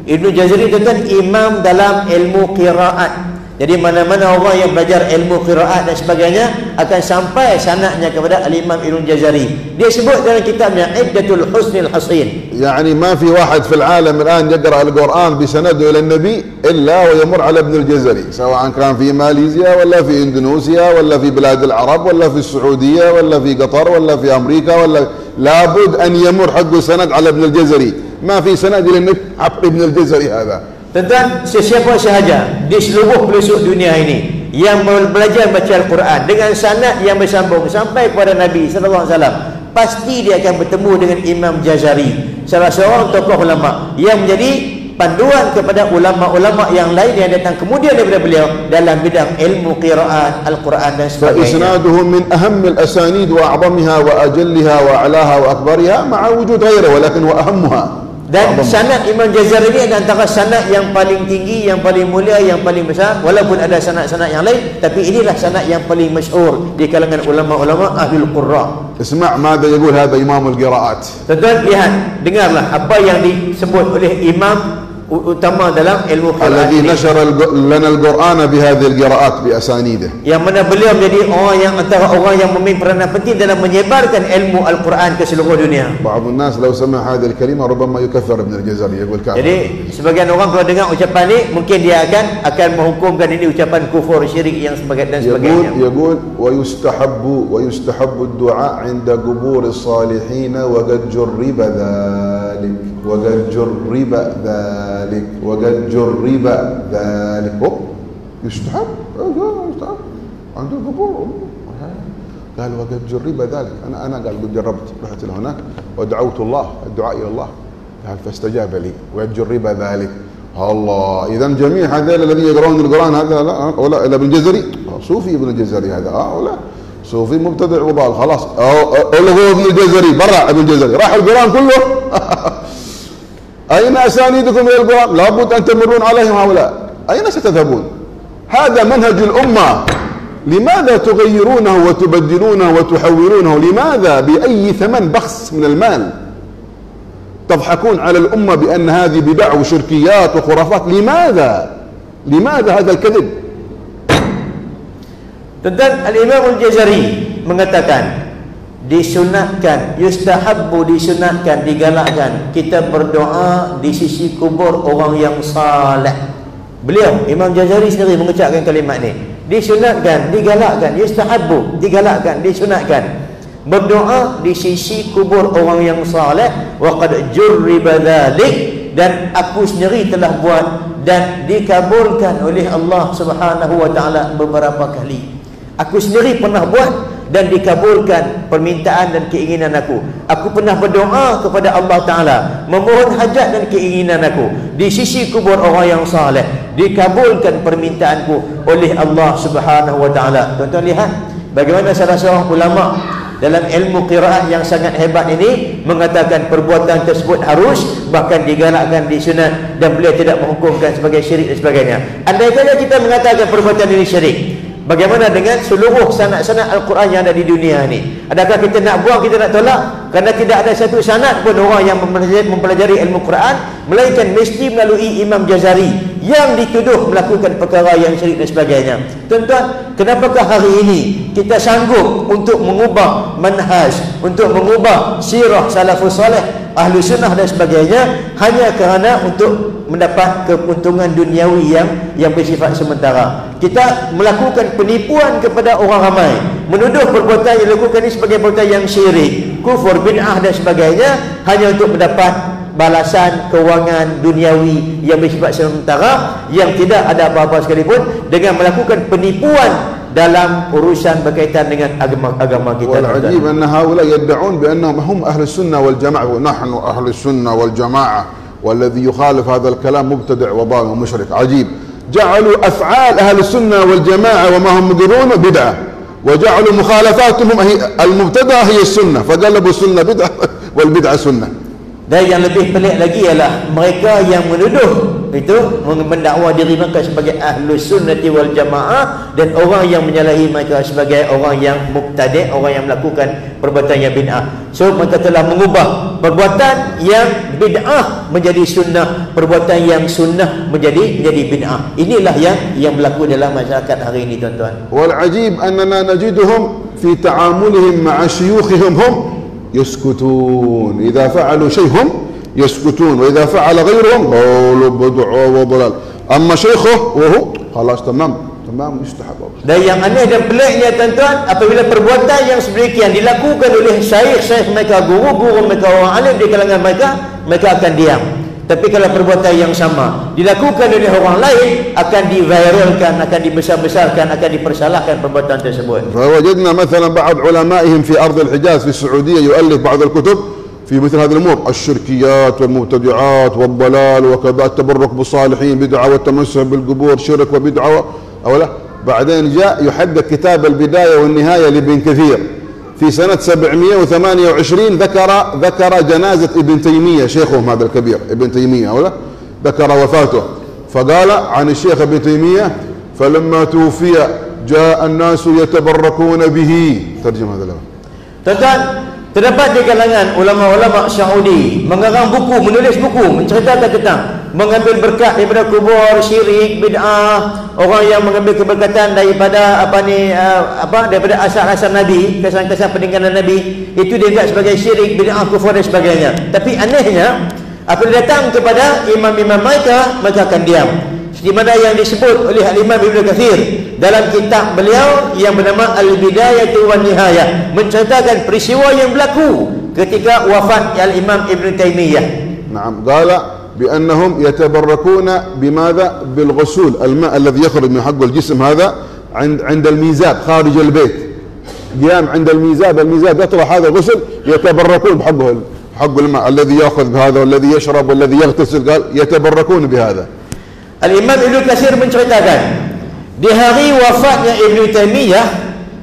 Ibnul Jazari tuan-tuan imam dalam ilmu qiraat. Jadi mana-mana orang yang belajar ilmu qiraat dan sebagainya akan sampai sanaknya kepada Al-Imam Ibnul Jazari. Dia sebut dalam kitabnya Iddatul Husnil Hasin. يعني ما في واحد في العالم الآن يقرأ القرآن بسنده إلى النبي إلا ويمر على ابن الجزري سواء كان في ماليزيا ولا في إندونيسيا ولا في بلاد العرب ولا في السعودية ولا في قطر ولا في أمريكا ولا لابد أن يمر حقه سند على ابن الجزري ما في سند إلى النبي عبر ابن الجزري هذا tentang sesiapa sahaja di seluruh pelosok dunia ini yang belajar baca Al-Quran dengan sanad yang bersambung sampai kepada Nabi sallallahu alaihi wasallam pasti dia akan bertemu dengan Imam Jazari salah seorang tokoh ulama yang menjadi panduan kepada ulama-ulama yang lain yang datang kemudian daripada beliau dalam bidang ilmu qiraat Al-Quran dan sebagainya. Isnaduhu min aham al-asanid wa a'zamha wa ajallaha wa 'alaha wa akbarha ma'a wujud ghayrihi walakin wa ahamha Dan أعظمها. sanad Imam Jazari ini adalah antara sanad yang paling tinggi, yang paling mulia, yang paling besar. Walaupun ada sanad-sanad yang lain, tapi inilah sanad yang paling masyhur di kalangan ulama-ulama ahlul qurra. اسمع ماذا يقول هذا إمام القراءات Tuan-tuan lihat, dengarlah apa yang disebut oleh imam u- utama dalam ilmu al-quran. nashara lana al-Qur'ana bihadhi al-qira'at bi asanidih. Yang mana beliau menjadi orang yang antara orang yang memimpin peranan penting dalam menyebarkan ilmu Al-Qur'an ke seluruh dunia. Ba'd an-nas law sama hadha al-kalima rubbama ibn al-Jazari yaqul kafir. Jadi sebagian orang kalau dengar ucapan ini mungkin dia akan akan menghukumkan ini ucapan kufur syirik yang sebagai dan sebagainya. Yaqul wa yustahabbu wa yustahabbu ad-du'a 'inda qubur as-salihin wa qad jurriba dhalik. وقد جرب ذلك وقد جرب ذلك. هو يستحب. يستحب. عند القبور. قال وقد جرب ذلك. أنا أنا قال قد جربت. رحت لهناك ودعوت الله الدعاء إلى الله. قال فاستجاب لي. وقد جرب ذلك. الله. اذا جميع هذول الذين يقرؤون القرآن هذا لا ولا الا ابن جزري. صوفي ابن الجزري هذا آه ولا صوفي مبتدع وضال خلاص. هو ابن الجزري برا ابن الجزري راح القرآن كله. أين أسانيدكم إلى القران لابد أن تمرون عليهم هؤلاء. أين ستذهبون؟ هذا منهج الأمة. لماذا تغيرونه وتبدلونه وتحولونه لماذا؟ بأي ثمن بخس من المال. تضحكون على الأمة بأن هذه بدع وشركيات وخرافات. لماذا؟ لماذا هذا الكذب؟ Tentang Al-Imam Al-Jazari mengatakan disunatkan yustahabbu disunatkan digalakkan. Kita berdoa di sisi kubur orang yang saleh. Beliau Imam Jazari sendiri mengucapkan kalimat ni. Disunatkan digalakkan yustahabbu digalakkan disunatkan berdoa di sisi kubur orang yang saleh. Wa qad jurriba dhalik. Dan aku sendiri telah buat dan dikabulkan oleh Allah Subhanahu wa taala beberapa kali. Aku sendiri pernah buat dan dikabulkan permintaan dan keinginan aku. Aku pernah berdoa kepada Allah Ta'ala memohon hajat dan keinginan aku. Di sisi kubur orang yang saleh dikabulkan permintaanku oleh Allah Subhanahu Wa Ta'ala. Tuan-tuan lihat bagaimana salah seorang ulama dalam ilmu qiraat yang sangat hebat ini mengatakan perbuatan tersebut harus bahkan digalakkan di sunat dan beliau tidak menghukumkan sebagai syirik dan sebagainya. Andai kata kita mengatakan perbuatan ini syirik Bagaimana dengan seluruh sanad-sanad Al-Quran yang ada di dunia ini? Adakah kita nak buang, kita nak tolak? Kerana tidak ada satu sanad pun orang yang mempelajari, ilmu Quran Melainkan mesti melalui Imam Jazari Yang dituduh melakukan perkara yang syirik dan sebagainya Tuan-tuan, kenapakah hari ini kita sanggup untuk mengubah manhaj Untuk mengubah sirah salafus salih ahlu sunnah dan sebagainya hanya kerana untuk mendapat keuntungan duniawi yang yang bersifat sementara. Kita melakukan penipuan kepada orang ramai, menuduh perbuatan yang dilakukan ini sebagai perbuatan yang syirik, kufur bid'ah dan sebagainya hanya untuk mendapat balasan kewangan duniawi yang bersifat sementara yang tidak ada apa-apa sekalipun dengan melakukan penipuan dalam urusan berkaitan dengan agama agama kita. Wal ajib anna haula yad'un bi annahum hum ahli sunnah wal jamaah wa nahnu ahli sunnah wal jamaah. والذي يخالف هذا الكلام مبتدع وضال ومشرك عجيب. جعلوا أفعال أهل السنة والجماعة وما هم يدرون بدعة. وجعلوا مخالفاتهم هي المبتدعة هي السنة. فقلبوا السنة بدعة والبدعة سنة. Dan yang lebih pelik lagi ialah mereka yang menuduh itu mendakwa diri mereka sebagai ahlus sunnati wal jamaah dan orang yang menyalahi mereka sebagai orang yang muktadik orang yang melakukan perbuatan yang bid'ah. So mereka telah mengubah perbuatan yang bid'ah menjadi sunnah perbuatan yang sunnah menjadi menjadi bid'ah. Inilah yang yang berlaku dalam masyarakat hari ini tuan-tuan. Wal ajib annana najiduhum fi ta'amulihim ma'asyuyukhihum hum yuskutun. Idha fa'alu syaihum يسكتون وإذا فعل غيرهم قولوا بدعة وضلال أما شيخه وهو خلاص تمام تمام يستحب Dan yang aneh dan peliknya tuan-tuan apabila perbuatan yang sedemikian dilakukan oleh syekh-syekh mereka, guru-guru mereka, orang alim di kalangan mereka, mereka akan diam. Tapi kalau perbuatan yang sama dilakukan oleh orang lain akan diviralkan, akan dibesar-besarkan, akan dipersalahkan perbuatan tersebut. فوجدنا مثلا بعض علمائهم في أرض الحجاز في السعودية يؤلف بعض الكتب في مثل هذه الأمور الشركيات والمبتدعات والضلال وكذا التبرك بالصالحين بدعة والتمسح بالقبور شرك وبدعة أو لا؟ بعدين جاء يحدد كتاب البداية والنهاية لابن كثير. في سنة 728 ذكر ذكر جنازة ابن تيمية شيخهم هذا الكبير ابن تيمية أو لا؟ ذكر وفاته. فقال عن الشيخ ابن تيمية فلما توفي جاء الناس يتبركون به. ترجم هذا Tuan-tuan, terdapat di kalangan ulama-ulama Saudi mengarang buku, menulis buku menceritakan tentang mengambil berkat daripada kubur, syirik, bid'ah, orang yang mengambil keberkatan daripada apa ni uh, apa daripada asal-asal Nabi, kesan-kesan peninggalan Nabi, itu dianggap sebagai syirik, bid'ah, kufur dan sebagainya. Tapi anehnya, apabila datang kepada imam-imam mereka, mereka akan diam. Di mana yang disebut oleh Al-Imam Ibn Kathir dalam kitab beliau yang bernama Al-Bidayah wa Nihayah menceritakan peristiwa yang berlaku ketika wafat Al-Imam Ibn Taymiyah. نعم قال بأنهم يتبركون بماذا بالغسول الماء الذي يخرج من حق الجسم هذا عند عند الميزاب خارج البيت قيام عند الميزاب الميزاب يطرح هذا الغسل يتبركون بحقه حق الماء الذي ياخذ بهذا والذي يشرب والذي يغتسل قال يتبركون بهذا Al-Imam Ibn Kathir menceritakan di hari wafatnya Ibn Taymiyah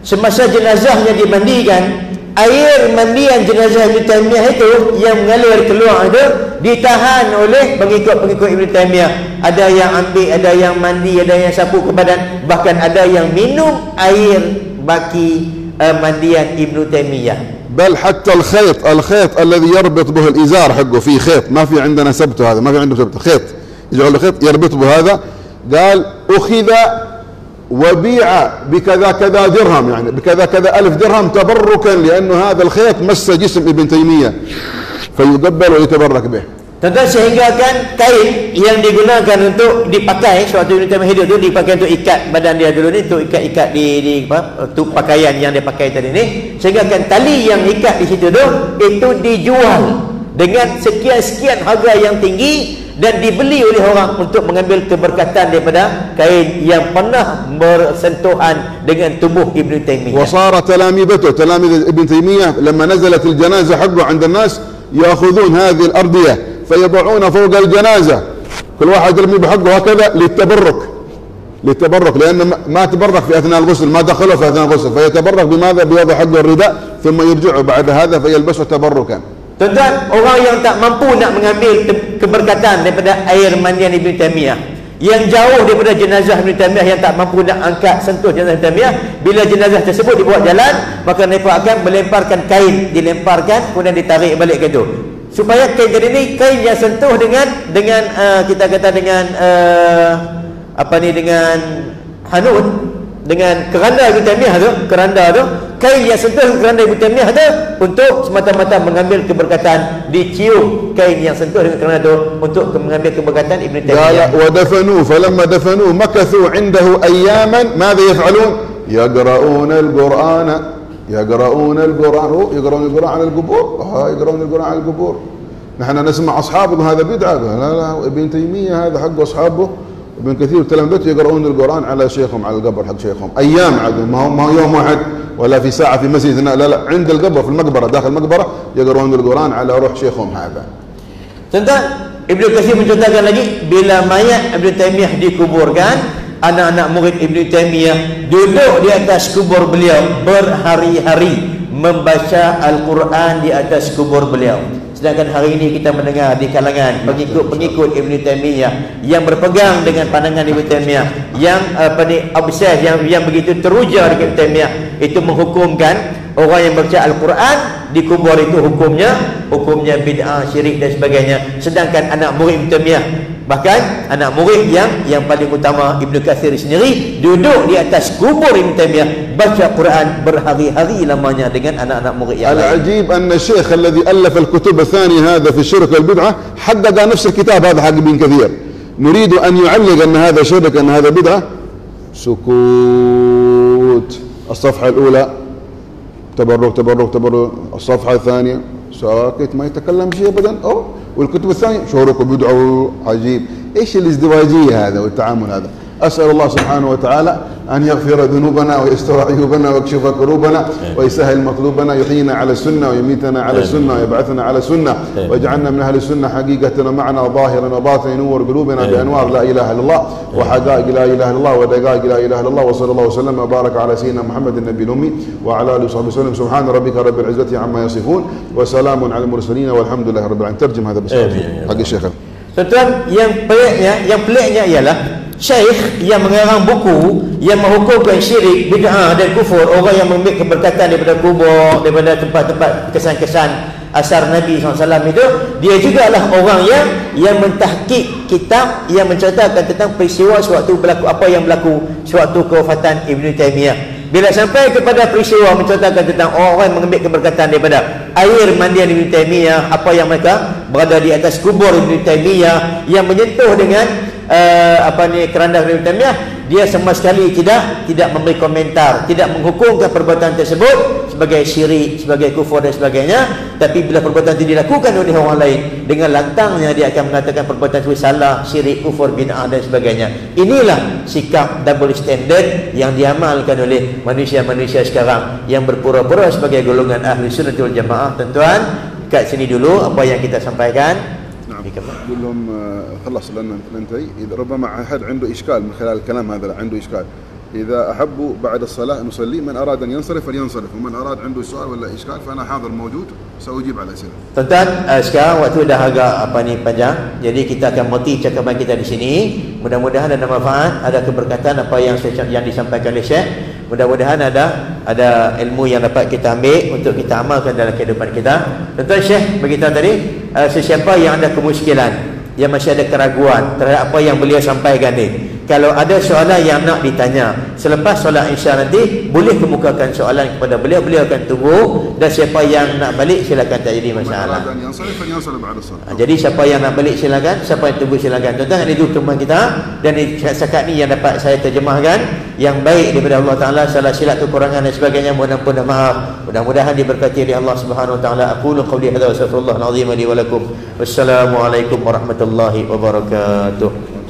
semasa jenazahnya dimandikan air mandian jenazah Ibn Taymiyah itu yang mengalir keluar itu ditahan oleh pengikut-pengikut Ibn Taymiyah ada yang ambil, ada yang mandi, ada yang sapu ke badan bahkan ada yang minum air baki uh, mandian Ibn Taymiyah بل حتى الخيط الخيط الذي يربط به الازار حقه فيه خيط ما في عندنا سبته هذا ما في عنده سبته خيط يجعل له خيط يربط به هذا قال اخذ وبيع بكذا كذا درهم يعني بكذا كذا الف درهم تبركا لانه هذا الخيط مس جسم ابن تيميه فيقبل ويتبرك به Tentu sehingga kan kain yang digunakan untuk dipakai suatu unit hidup itu dipakai untuk ikat badan dia dulu ni untuk ikat-ikat di, di apa untuk pakaian yang dia pakai tadi ni sehingga kan tali yang ikat di situ tu itu dijual dengan sekian-sekian harga yang tinggi dan dibeli oleh orang untuk mengambil keberkatan daripada kain yang pernah bersentuhan dengan tubuh Ibn Taymiyah وصار تلامذته تلاميذ ابن تيمية لما نزلت الجنازة حقه عند الناس يأخذون هذه الأردية فيضعون فوق الجنازة. كل واحد يرمي بحقه هكذا للتبرك. للتبرك لأنه ما- تبرك في أثناء الغسل ما دخله في أثناء الغسل. فيتبرك بماذا؟ بوضع حقه الرداء ثم يرجع بعد هذا فيلبسه تبركا. Tuan-tuan, orang yang tak mampu nak mengambil keberkatan daripada air mandian Ibn Taymiyah yang jauh daripada jenazah Ibn Taymiyah yang tak mampu nak angkat sentuh jenazah Ibn Taymiyah bila jenazah tersebut dibawa jalan maka mereka akan melemparkan kain dilemparkan kemudian ditarik balik ke itu. Supaya kain tadi ni kain yang sentuh dengan dengan uh, kita kata dengan uh, apa ni dengan hanut dengan keranda Ibn Taymiyah tu keranda tu kain yang sentuh keranda Ibn Taymiyah tu untuk semata-mata mengambil keberkatan dicium kain yang sentuh dengan keranda tu untuk mengambil keberkatan Ibn قال Taymiyah ودفنوه فلما دفنوه مكثوا عنده اياما ماذا يفعلون؟ يقرؤون القران يقرؤون القران هو يقرؤون القران على القبور ها يقرؤون القران على القبور نحن نسمع اصحابه هذا بدعه لا لا ابن تيميه هذا حق اصحابه ابن كثير تلامذته يقرؤون القرآن على شيخهم على القبر حق شيخهم. أيام عاد ما هو يوم واحد ولا في ساعة في مسجد لا لا عند القبر في المقبرة داخل المقبرة يقرؤون القرآن على روح شيخهم هذا. تنتا ابن كثير menceritakan lagi bila mayat ابن تيميه dikuburkan anak-anak murid ابن تيميه duduk di atas kubur beliau berhari-hari membaca al-Quran di atas kubur beliau. Sedangkan hari ini kita mendengar di kalangan pengikut-pengikut Ibn Taymiyah yang berpegang dengan pandangan Ibn Taymiyah yang apa ni obses yang yang begitu teruja dengan Ibn Taymiyah itu menghukumkan orang yang baca Al-Quran di kubur itu hukumnya hukumnya bid'ah syirik dan sebagainya. Sedangkan anak murid Ibn Taymiyah bahkan anak murid yang yang paling utama Ibn Kathir sendiri duduk di atas kubur Ibn Taymiyah baca Quran berhari-hari lamanya dengan anak-anak murid yang lain. العجيب أن الشيخ الذي ألف الكتب الثانية هذا في الشرك والبدعه حقق نفس الكتاب هذا حق ابن كثير. نريد أن يعلق أن هذا شرك أن هذا بدعة. سكوت. الصفحة الأولى. تبرك تبرك تبرك. الصفحة الثانية. ساكت ما يتكلم شيء ابدا. أو والكتب الثانية شرك وبدعه عجيب. إيش الازدواجيه هذا والتعامل هذا؟ أسأل الله سبحانه وتعالى أن يغفر ذنوبنا ويستر عيوبنا ويكشف كروبنا ويسهل مطلوبنا يحيينا على السنة ويميتنا على السنة ويبعثنا على السنة واجعلنا من أهل السنة حقيقه معنا ظاهرا وباطنا نور قلوبنا بأنوار لا إله إلا الله وحقائق لا إله إلا الله ودقائق لا إله إلا الله وصلى الله وسلم وبارك على سيدنا محمد النبي الأمي وعلى آله وصحبه وسلم. سبحان ربك رب العزة عما يصفون وسلام على المرسلين والحمد لله رب العالمين. ترجم هذا بس. حق الشيخ. Tuan-tuan, yang peliknya, yang peliknya ialah Syekh yang mengarang buku yang menghukumkan syirik, bid'ah dan kufur orang yang mengambil keberkatan daripada kubur, daripada tempat-tempat kesan-kesan asar Nabi SAW itu dia juga lah orang yang yang mentahkik kitab yang menceritakan tentang peristiwa sewaktu berlaku apa yang berlaku sewaktu kewafatan Ibn Taymiyah bila sampai kepada peristiwa menceritakan tentang orang yang mengambil keberkatan daripada air mandian Ibn Taymiyah apa yang mereka berada di atas kubur Ibn Taymiyah yang menyentuh dengan uh, apa ni keranda Taymiyah dia sama sekali tidak tidak memberi komentar tidak menghukumkan perbuatan tersebut sebagai syirik sebagai kufur dan sebagainya. Tapi bila perbuatan itu dilakukan oleh orang lain dengan lantangnya dia akan mengatakan perbuatan itu salah syirik kufur bid'ah dan sebagainya. Inilah sikap double standard yang diamalkan oleh manusia-manusia sekarang yang berpura-pura sebagai golongan ahli sunnah wal jamaah. Tuan-tuan kat sini dulu apa yang kita sampaikan نعم Dikembang. قول لهم آه، خلص لان ننتهي اذا ربما احد عنده اشكال من خلال الكلام هذا عنده اشكال اذا احبوا بعد الصلاه نصلي من اراد ان ينصرف فلينصرف ومن اراد عنده سؤال ولا اشكال فانا حاضر موجود ساجيب على الاسئله Tuan-tuan, uh, sekarang waktu dah agak apa ni panjang. Jadi kita akan moti cakapan kita di sini. Mudah-mudahan ada manfaat, ada keberkatan apa yang saya- yang disampaikan oleh Syekh. Mudah-mudahan ada ada ilmu yang dapat kita ambil untuk kita amalkan dalam kehidupan kita. Tuan-tuan Syekh beritahu tadi, uh, sesiapa yang ada kemuskilan, yang masih ada keraguan terhadap apa yang beliau sampaikan ni kalau ada soalan yang nak ditanya selepas solat insya nanti boleh kemukakan soalan kepada beliau. Beliau akan tunggu. Dan siapa yang nak balik silakan tak jadi masalah. Ha, jadi siapa yang nak balik silakan. Siapa yang tunggu silakan. Tuan-tuan itu teman kita. Dan sekat ni yang dapat saya terjemahkan. Yang baik daripada Allah Ta'ala salah silap tu kurangan dan sebagainya mudah-mudahan maaf. Mudah-mudahan diberkati oleh Allah Subhanahu Wa Ta'ala. Aku lu qawli hadha wa sallallahu alaihi wa lakum. Wassalamualaikum warahmatullahi wabarakatuh.